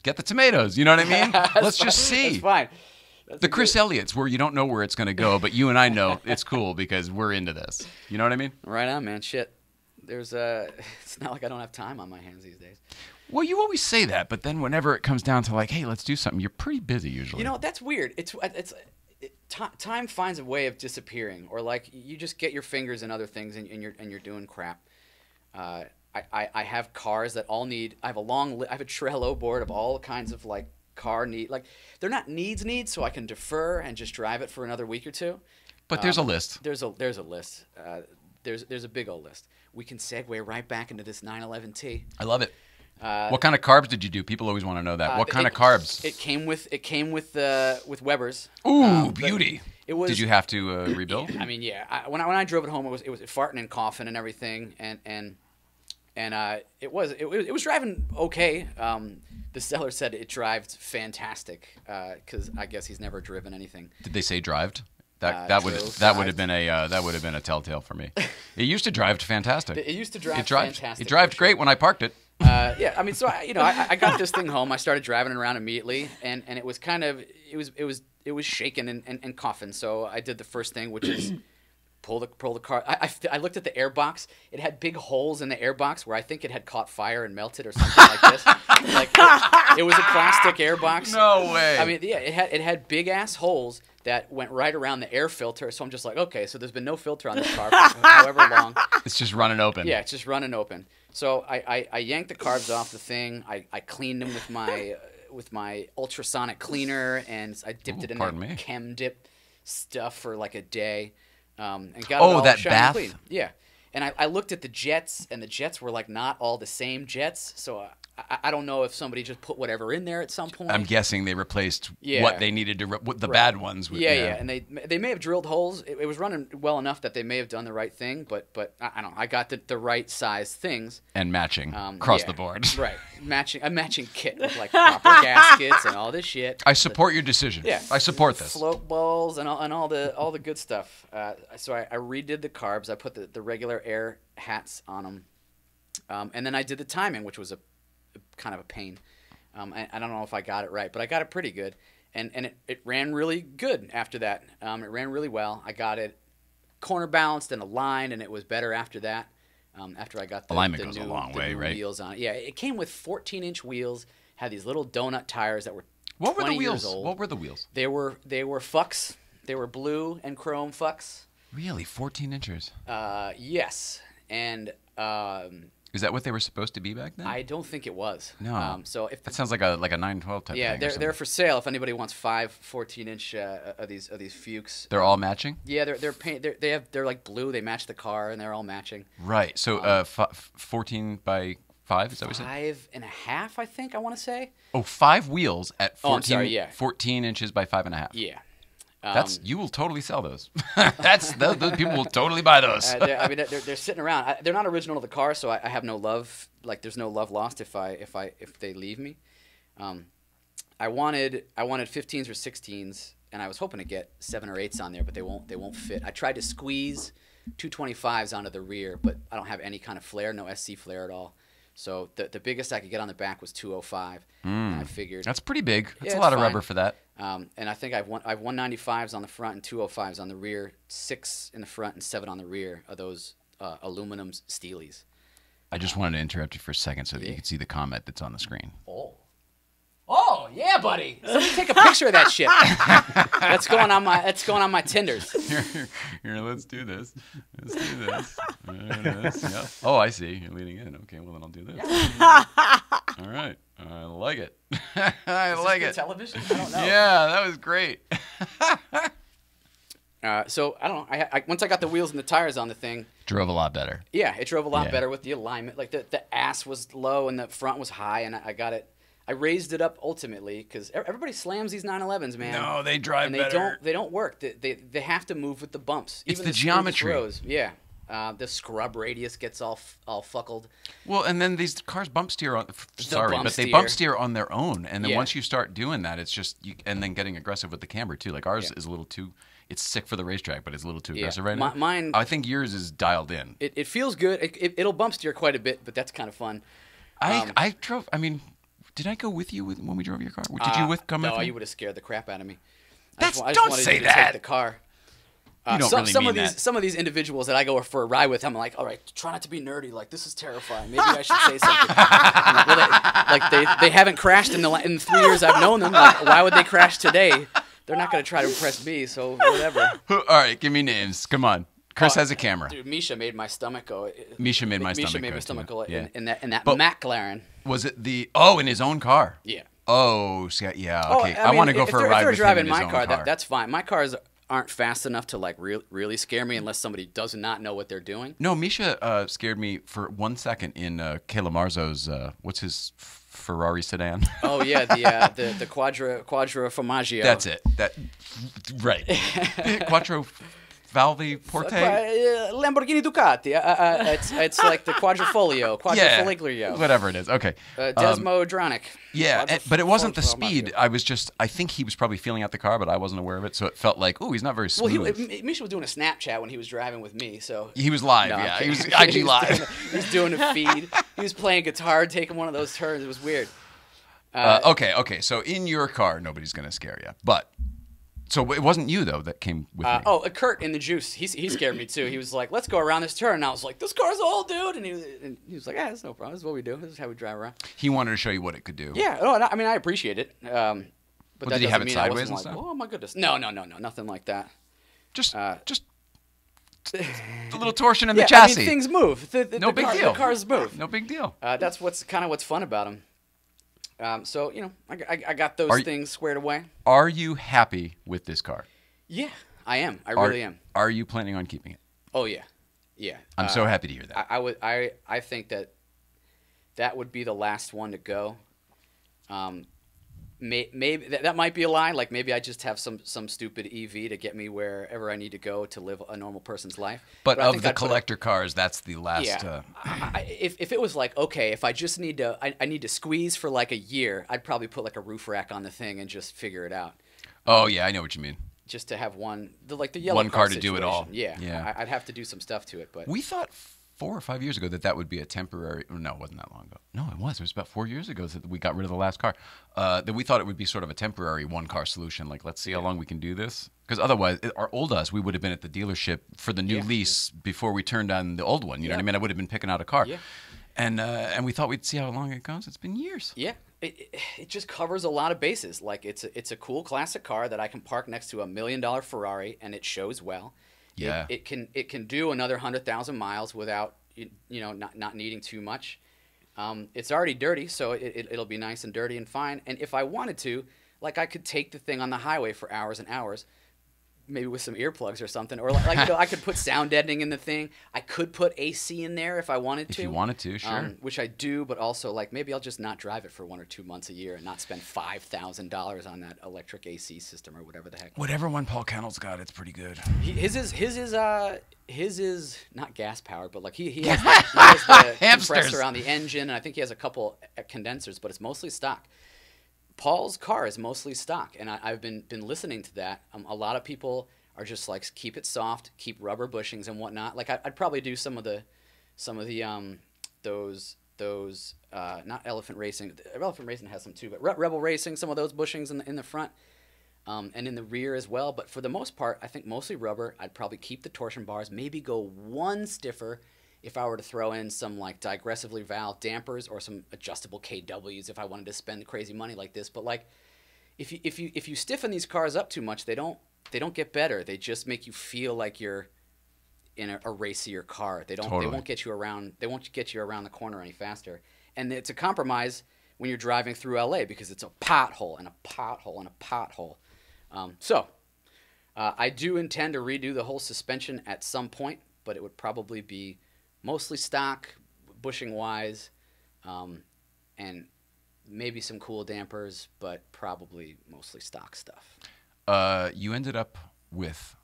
get the tomatoes. You know what I mean? Let's just see. That's fine. That's The Chris good- Elliott's, where you don't know where it's gonna go, but you and I know it's cool because we're into this. You know what I mean? Right on, man. Shit. There's uh, it's not like I don't have time on my hands these days. Well, you always say that, but then whenever it comes down to like, hey, let's do something, you're pretty busy usually. You know, that's weird. It's it's it, ti time finds a way of disappearing, or like you just get your fingers in other things and, and you're and you're doing crap. Uh, I, I I have cars that all need. I have a long. Li- I have a Trello board of all kinds of like car need. Like they're not needs needs, so I can defer and just drive it for another week or two. But there's a Um, list. There's a there's a list. Uh, there's there's a big old list. We can segue right back into this 911T. I love it. Uh, what kind of carbs did you do? People always want to know that. uh, what kind it- of carbs? It came with it came with uh, with Weber's. Ooh, Um, beauty. It was. Did you have to uh, rebuild? I mean, yeah. I, when I when I drove it home, it was it was farting and coughing and everything, and and and uh, it was it, was- it was driving okay. Um, the seller said it drives fantastic because I guess he's never driven anything. Did they say drived? That Uh, that would drove, that would have been a uh, that would have been a telltale for me. It used to drive fantastic. It used to drive It drives. fantastic It drives for great when I parked it. Uh, yeah, I mean, so I, you know, I, I got this thing home. I started driving it around immediately, and, and it was kind of it was it was it was shaking and, and, and coughing. So I did the first thing, which is pull the pull the car. I, I, I looked at the airbox. It had big holes in the airbox where I think it had caught fire and melted or something like this. Like it, it was a plastic airbox. No way. I mean, yeah, it had it had big ass holes that went right around the air filter. So I'm just like, okay, so there's been no filter on this car for however long. It's just running open. Yeah, it's just running open. So I, I, I yanked the carbs off the thing. I, I cleaned them with my uh, with my ultrasonic cleaner, and I dipped Ooh, it in that me. chem dip stuff for like a day, um, and got Oh, it all that shiny bath? clean. Yeah, and I, I looked at the jets, and the jets were like not all the same jets. So I, I, I don't know if somebody just put whatever in there at some point. I'm guessing they replaced Yeah. what they needed to re- what the Right. bad ones. With, yeah, yeah, and they they may have drilled holes. It, it was running well enough that they may have done the right thing, but but I, I don't. know. I got the, the right size things. and matching Um, across yeah, the board. right, matching a matching kit with like proper gaskets and all this shit. I support your decision. Yeah, I support this. Float balls and all, and all the all the good stuff. Uh, so I, I redid the carbs. I put the, the regular air hats on them, um, and then I did the timing, which was a kind of a pain. Um, I, I don't know if I got it right, but I got it pretty good, and and it, it ran really good after that. Um, it ran really well. I got it corner balanced and aligned, and it was better after that. Um, after I got the, Alignment the goes a new, long way, right? wheels on it. Yeah, it came with 14 inch wheels. Had these little donut tires that were What were the 20 years wheels? old. What were the wheels? They were they were Fuchs. They were blue and chrome Fuchs. Really, 14 inches. Uh, yes, and um, Is that what they were supposed to be back then? I don't think it was. no. Um, so if that sounds like a like a 912 type. yeah, they're they're for sale. If anybody wants five 14 inch uh, of these of these Fuchs. They're all matching. Yeah, they're they're paint. They're, they have they're like blue. They match the car, and they're all matching. Right. So, uh, f- 14 by five. Is that what you said? Five and a half, I think. I want to say. Oh, five wheels at 14, Oh, sorry, yeah. 14 inches by five and a half. Yeah. That's Um, you will totally sell those. That's those, those people will totally buy those. Uh, I mean, they're, they're sitting around. I, they're not original to the car, so I, I have no love. Like, there's no love lost if I if I if they leave me. Um, I wanted I wanted 15s or 16s, and I was hoping to get seven or eights on there, but they won't they won't fit. I tried to squeeze 225s onto the rear, but I don't have any kind of flare, no SC flare at all. So the the biggest I could get on the back was 205. and I Mm. figured That's pretty big. That's Yeah, a lot of fine. rubber for that. Um, and I think I've one, I've 195s on the front and 205s on the rear, six in the front and seven on the rear of those uh, aluminum Steelies. I just wanted to interrupt you for a second so that you Yeah. could see the comment that's on the screen. Oh. Oh yeah, buddy. Somebody take a picture of that shit. that's going on my that's going on my Tinders. Here, here, here, let's do this. Let's do this. There. Yep. Oh, I see. You're leaning in. Okay, well then I'll do this. All right. I like it. I Is this like good it. television? I don't know. Yeah, that was great. Uh, so I don't know. I, I once I got the wheels and the tires on the thing, Drove a lot better. yeah, it drove a lot Yeah. better with the alignment. Like the the ass was low and the front was high, and I, I got it. I raised it up ultimately because everybody slams these 911s, man. No, they drive and they better. don't. They don't work. They, they they have to move with the bumps. It's Even the smoothest geometry. roads. Yeah. Uh, the scrub radius gets all f- all fuckled. Well, and then these cars bump steer on. f- The Sorry, bump but they steer. bump steer on their own, and then Yeah. once you start doing that, it's just you, and then getting aggressive with the camber too. Like ours Yeah. is a little too. It's sick for the racetrack, but it's a little too Yeah. aggressive right now. mine- I think yours is dialed in. It, it feels good. It, it, it'll bump steer quite a bit, but that's kind of fun. I Um, I drove. I mean, did I go with you with, when we drove your car? Did you Uh, with come No, you would have scared the crap out of me. I That's- just, I just don't wanted say you to that. Take the car. Uh, You some really some of these that. some of these individuals that I go for a ride with, I'm like, all right, try not to be nerdy. Like this is terrifying. Maybe I should say something. Like, well, they, like they, they haven't crashed in the in three years I've known them. Like, why would they crash today? They're not going to try to impress me. So whatever. All right, give me names. Come on. Chris Oh, has a camera. Dude, Misha made my stomach go. Misha made my Misha stomach made go, my stomach go Yeah. in, in that in that But- McLaren. Was it the oh in his own car? Yeah. Oh, see, yeah. Oh, Okay, I, mean, want to go for a ride if they're driving him in his my car, car. That, that's fine. My cars aren't fast enough to like re- really scare me unless somebody does not know what they're doing. No, Misha uh, scared me for one second in uh, Kayla Marzo's uh, what's his Ferrari sedan. Oh yeah, the uh, the the Quadra Quadra Formaggio. That's it. That right. Quattro Valve Porte. Uh, Lamborghini Ducati. Uh, uh, it's it's like the Quadrifoglio, Quadrifoglio. whatever it is. Okay. Uh, Um, Desmodromic. Yeah, and- but it wasn't the speed. I was just, I think he was probably feeling out the car, but I wasn't aware of it. So it felt like, oh, he's not very smooth. Well, he, Misha was doing a Snapchat when he was driving with me, so He was live, No, yeah. He was. IG live. Doing he was doing a feed. He was playing guitar, taking one of those turns. It was weird. Uh, okay, okay. So in your car, nobody's gonna scare you. But so it wasn't you though that came with Uh, me. oh, uh, Kurt in the juice. He, he scared me too. He was like, "Let's go around this turn," and I was like, "This car's old, dude." And he, was- and he was like, "Yeah, that's no problem. This is what we do. This is how we drive around." He wanted to show you what it could do. Yeah. Oh, and I mean, I appreciate it. Um, but Well, that did he have it I sideways and like, stuff? Oh my goodness. No, no, no, no, nothing like that. Just, uh, just a little torsion in yeah, the chassis. I mean, things move. The, the, No the big car- deal. The cars move. No big deal. Uh, that's what's kind of what's fun about them. Um, so you know, I, I, I got those Are things squared away. Are you happy with this car? Yeah, I am. I Are- really am. Are you planning on keeping it? Oh yeah, yeah. I'm so happy to hear that. I, I would. I I think that that would be the last one to go. Um, may, maybe that, that might be a lie. Like maybe I just have some some stupid EV to get me wherever I need to go to live a normal person's life. But, I of the I'd put a- collector cars, that's the last. yeah. Uh, I, if, if it was like okay, if I just need to, I, I need to squeeze for like a year, I'd probably put like a roof rack on the thing and just figure it out. oh yeah, I know what you mean. Just to have one, the, like the yellow One car to do it all. Yeah, Yeah. I, I'd have to do some stuff to it, but We thought four or five years ago that that would be a temporary. No, it wasn't that long ago. No, it was. It was about four years ago that we got rid of the last car. Uh, that we thought it would be sort of a temporary one car solution. Like, let's see how long we can do this. Because otherwise, it- our old us, we would have been at the dealership for the new Yeah. lease before we turned on the old one. You know what I mean? I would have been picking out a car. Yeah. And uh, and we thought we'd see how long it goes. It's been years. Yeah, it, it, it just covers a lot of bases. Like it's a, it's a cool classic car that I can park next to a million dollar Ferrari and it shows well. It- Yeah. It, can it can do another hundred thousand miles without you you know not not needing too much. Um, it's already dirty, so it, it, it'll be nice and dirty and fine. And if I wanted to, like I could take the thing on the highway for hours and hours, maybe with some earplugs or something, or like, like you know, I could put sound deadening in the thing. I could put AC in there if I wanted to. If you wanted to, sure. Um, which I do, but also like maybe I'll just not drive it for one or two months a year and not spend five thousand dollars on that electric AC system or whatever the heck. Whatever one Paul Kennel's got, it's pretty good. He, his is his is uh his is not gas powered, but like he he has, the, he has the compressor on the engine, and I think he has a couple condensers, but it's mostly stock. Paul's car is mostly stock, and I, I've been been listening to that. Um, a lot of people are just like keep it soft, keep rubber bushings and whatnot. Like I, I'd probably do some of the some of the um those those uh, not elephant racing. Elephant racing has some too, but Re- rebel racing some of those bushings in the, in the front. Um, and in the rear as well, but for the most part, I think mostly rubber. I'd probably keep the torsion bars, maybe go one stiffer if I were to throw in some like digressively valve dampers or some adjustable KWs if I wanted to spend crazy money like this. But like, if you if you if you stiffen these cars up too much, they don't they don't get better. They just make you feel like you're in a, a racier car. They don't Totally. they won't get you around they won't get you around the corner any faster. And it's a compromise when you're driving through LA because it's a pothole and a pothole and a pothole. Um, so uh, I do intend to redo the whole suspension at some point, but it would probably be mostly stock, bushing wise, um, and maybe some cool dampers, but probably mostly stock stuff. Uh, you ended up with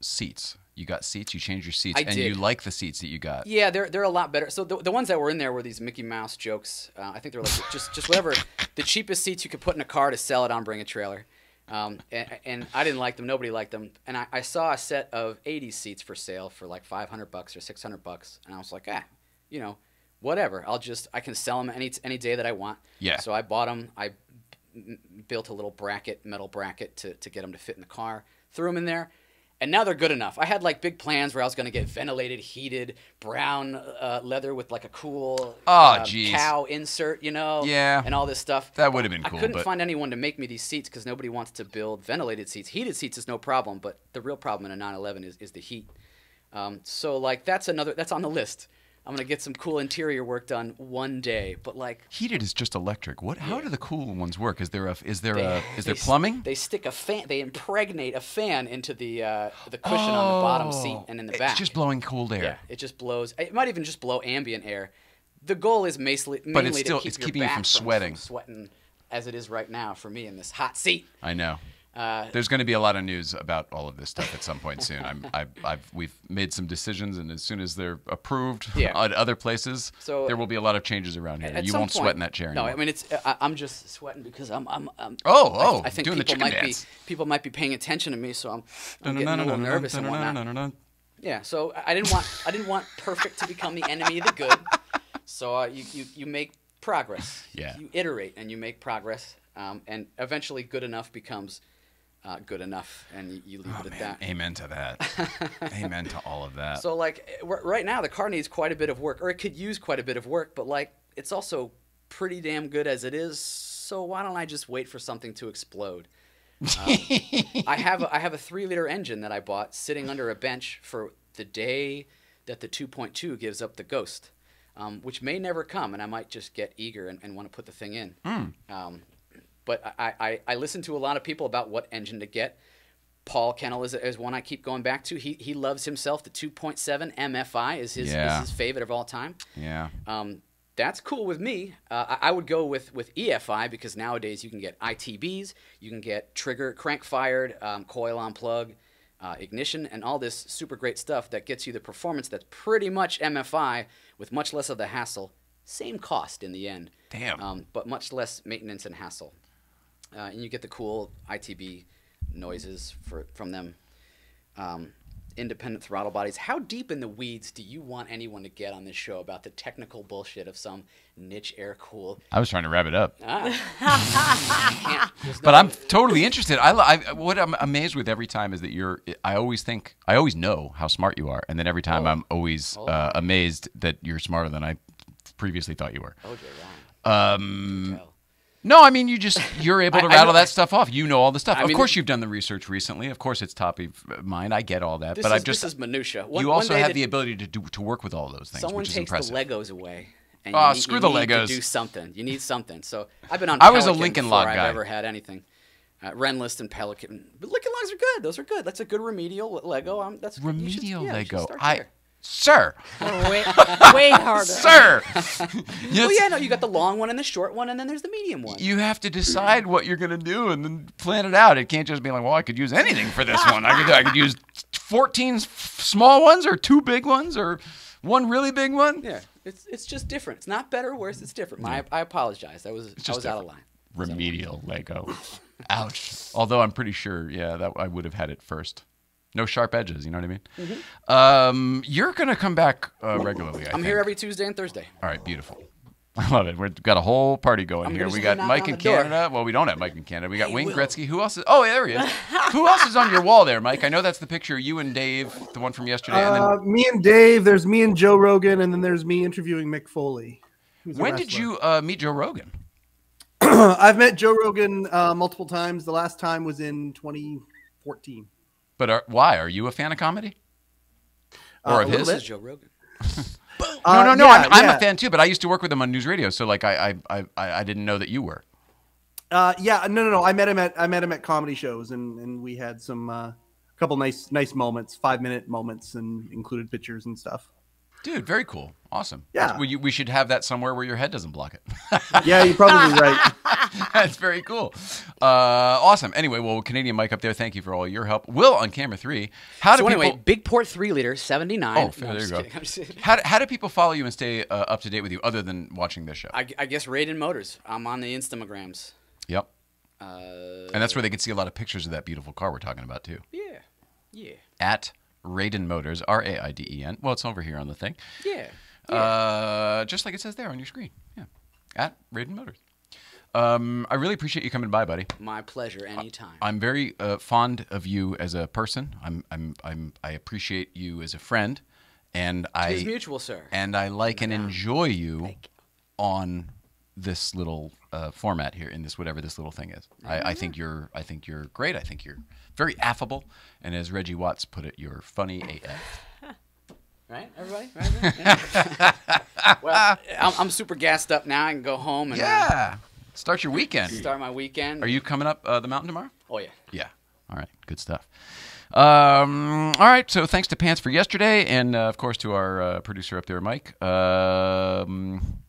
seats. You got seats. You changed your seats, I and you like the seats that you got. Yeah, they're they're a lot better. So the, the ones that were in there were these Mickey Mouse jokes. Uh, I think they're like just just whatever the cheapest seats you could put in a car to sell it on Bring a Trailer. Um, and, and I didn't like them. Nobody liked them. And I, I saw a set of 80s seats for sale for like 500 bucks or 600 bucks, and I was like, ah, you know, whatever. I'll just I can sell them any any day that I want. Yeah. So I bought them. I built a little bracket, metal bracket to to get them to fit in the car. Threw them in there. And now they're good enough. I had like big plans where I was going to get ventilated, heated, brown uh, leather with like a cool Oh, uh, cow insert, you know, Yeah. and all this stuff. That would have been I couldn't but- find anyone to make me these seats because nobody wants to build ventilated seats. Heated seats is no problem, but the real problem in a 911 is, is the heat. Um, so like that's another that's on the list. I'm gonna get some cool interior work done one day, but like Heated is just electric. What? How do the cool ones work? Is there a? Is there they- a? Is there plumbing? They stick a fan. They impregnate a fan into the uh, the cushion on the bottom seat Oh, and in the back. it's just blowing cold air. Yeah, it just blows. It might even just blow ambient air. The goal is mainly, mainly But it's still- to keep it's keeping you from sweating. sweating as it is right now for me in this hot seat. I know. Uh, There's going to be a lot of news about all of this stuff at some point soon. I'm, I've, I've, we've made some decisions, and as soon as they're approved Yeah. at other places, So- there will be a lot of changes around here. You won't sweat in that chair No. I mean it's. I, I'm just sweating because I'm. I'm. I'm Oh, I- oh, I, think doing the people might dance. be people might be paying attention to me, so I'm, I'm getting a little nervous and whatnot. Yeah, so I I didn't want I didn't want perfect to become the enemy of the good. So uh, you, you you make progress. Yeah. You iterate and you make progress, um, and eventually good enough becomes uh, good enough, and you, you leave Oh, it at that. Amen to that. Amen to all of that. So like eh, right now, the car needs quite a bit of work, or it could use quite a bit of work. But like it's also pretty damn good as it is. So why don't I just wait for something to explode? Um, I have a, I have a three liter engine that I bought sitting under a bench for the day that the 2.2 gives up the ghost, um, which may never come, and I might just get eager and, and want to put the thing in. Um, but I, I, I listen to a lot of people about what engine to get. Paul Kennel is, is one I keep going back to. He, he loves himself. The 2.7 MFI is his, Yeah. is his favorite of all time. yeah. Um, that's cool with me. Uh, I, I would go with, with EFI because nowadays you can get ITBs, you can get trigger crank fired, um, coil on plug, uh, ignition, and all this super great stuff that gets you the performance that's pretty much MFI with much less of the hassle. Same cost in the end. Damn. Um, but much less maintenance and hassle. Uh, and you get the cool ITB noises for, from them. Um, independent throttle bodies. How deep in the weeds do you want anyone to get on this show about the technical bullshit of some niche air cool? I was trying to wrap it up. Ah. Can't- But I'm totally interested. I, I what I'm amazed with every time is that you're. I always think I always know how smart you are, and then every time Oh. I'm always Oh. uh, amazed that you're smarter than I previously thought you were. Oh, you're wrong. Um, no, I mean you just you're able to I- I rattle know- that stuff off. You know all the stuff. I of mean, course, you've done the research recently. Of course, it's top of mind. I get all that, but is, I've just this is minutia. One, you also have the ability to do to work with all those things, Someone which is takes impressive. the Legos away. And you need, screw you the need Legos. To do something. You need something. So I've been on. I was a Lincoln Log I've guy. ever had anything. Uh, Rennlist and Pelican, but Lincoln Logs are good. Those are good. That's a good remedial Lego. Um, that's you should- Remedial yeah, Lego. I, there. Sir, way, way harder. sir. Well, yeah, no, you got the long one and the short one, and then there's the medium one. you have to decide what you're going to do and then plan it out. It can't just be like, well, I could use anything for this one. I could, I could use 14 s- small ones or two big ones or one really big one. Yeah, it's it's just different. It's not better or worse. It's different. My, I apologize. I was I just was out of line. Remedial Lego. Ouch. Although I'm pretty sure, yeah, that I would have had it first. No sharp edges, you know what I mean? Um, you're going to come back uh, regularly, I Mm-hmm. I'm think. here every Tuesday and Thursday. All right, beautiful. I love it. We've got a whole party going I'm here. We got Mike on in the door. Canada. Well, we don't have Mike in Canada. We got Hey, Wayne Will. Gretzky. Who else is? Oh, there he is. Who else is on your wall there, Mike? I know that's the picture of you and Dave, the one from yesterday. And Uh, then, me and Dave. There's me and Joe Rogan, and then there's me interviewing Mick Foley. when did you uh, meet Joe Rogan? I've met Joe Rogan uh, multiple times. The last time was in 2014. But are, why? Are you a fan of comedy? Or Uh, of his? This Joe Rogan. No, Uh, no, no. yeah, I'm, I'm yeah. a fan too, but I used to work with him on NewsRadio, so like I, I, I, I I didn't know that you were. Uh, yeah, no, no, no. I met him at I met him at comedy shows, and and we had some uh, couple nice nice moments, five minute moments, and included pictures and stuff. Dude, very cool. Awesome. Yeah. We, we should have that somewhere where your head doesn't block it. Yeah, you're probably right. That's very cool. Uh, awesome. Anyway, well, Canadian Mike up there, thank you for all your help. Will on camera three. How do so people? big port three liter, seventy nine. Oh, there you go. How, do- how do people follow you and stay uh, up to date with you other than watching this show? I, I guess Raiden Motors. I'm on the Instagrams. yep. Uh, And that's where they can see a lot of pictures of that beautiful car we're talking about too. yeah, yeah, At Raiden Motors, R A I D E N. Well, it's over here on the thing. yeah. Uh, just like it says there on your screen. Yeah. At Raiden Motors. Um, I really appreciate you coming by, buddy. My pleasure. Anytime. I'm very uh, fond of you as a person. I'm, I'm, I'm, I appreciate you as a friend, and I Tis mutual, sir. and I like and enjoy you on this little uh, format here in this whatever this little thing is. I, I think you're I think you're great. I think you're very affable, and as Reggie Watts put it, you're funny AF. Right, everybody. Right, yeah. well, I'm, I'm super gassed up now. I can go home and uh, Yeah. Start your weekend. start my weekend. Are you coming up uh, the mountain tomorrow? Oh yeah. Yeah. All right. Good stuff. Um, all right. So thanks to Pants for yesterday, and uh, of course to our uh, producer up there, Mike. Um,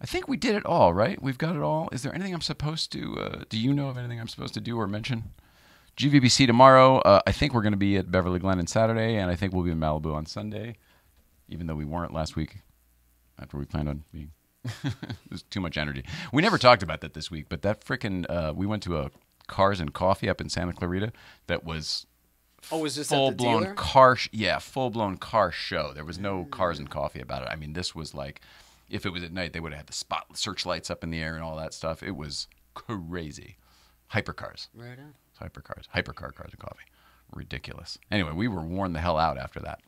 I think we did it all, right? We've got it all. Is there anything I'm supposed to? Uh, do you know of anything I'm supposed to do or mention? GVBC tomorrow. Uh, I think we're going to be at Beverly Glen on Saturday, and I think we'll be in Malibu on Sunday, even though we weren't last week after we planned on being. There's too much energy. We never talked about that this week, but that freaking uh, we went to a Cars and Coffee up in Santa Clarita that was Oh, was this at the full blown car? Sh- yeah, full blown car show. There was no Cars and Coffee about it. I mean, this was like, if it was at night, they would have had the spot searchlights up in the air and all that stuff. It was crazy. Hypercars. Right on. Hypercars. Hypercar cars and coffee. Ridiculous. Anyway, we were worn the hell out after that.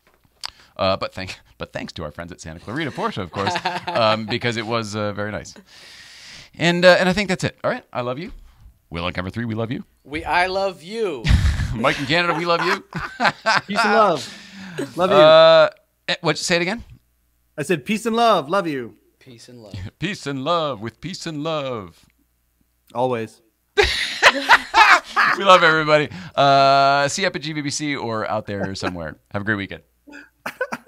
Uh, but thank, but thanks to our friends at Santa Clarita Porsche, of course, um, because it was uh, very nice. And uh, and I think that's it. All right, I love you. Will on cover three, we love you. We I love you. Mike in Canada, we love you. Peace and love. Love you. Uh, eh, what? Say it again. I said peace and love. Love you. Peace and love. Peace and love with peace and love. Always. we love everybody. Uh, see you up at GVBC or out there somewhere. Have a great weekend.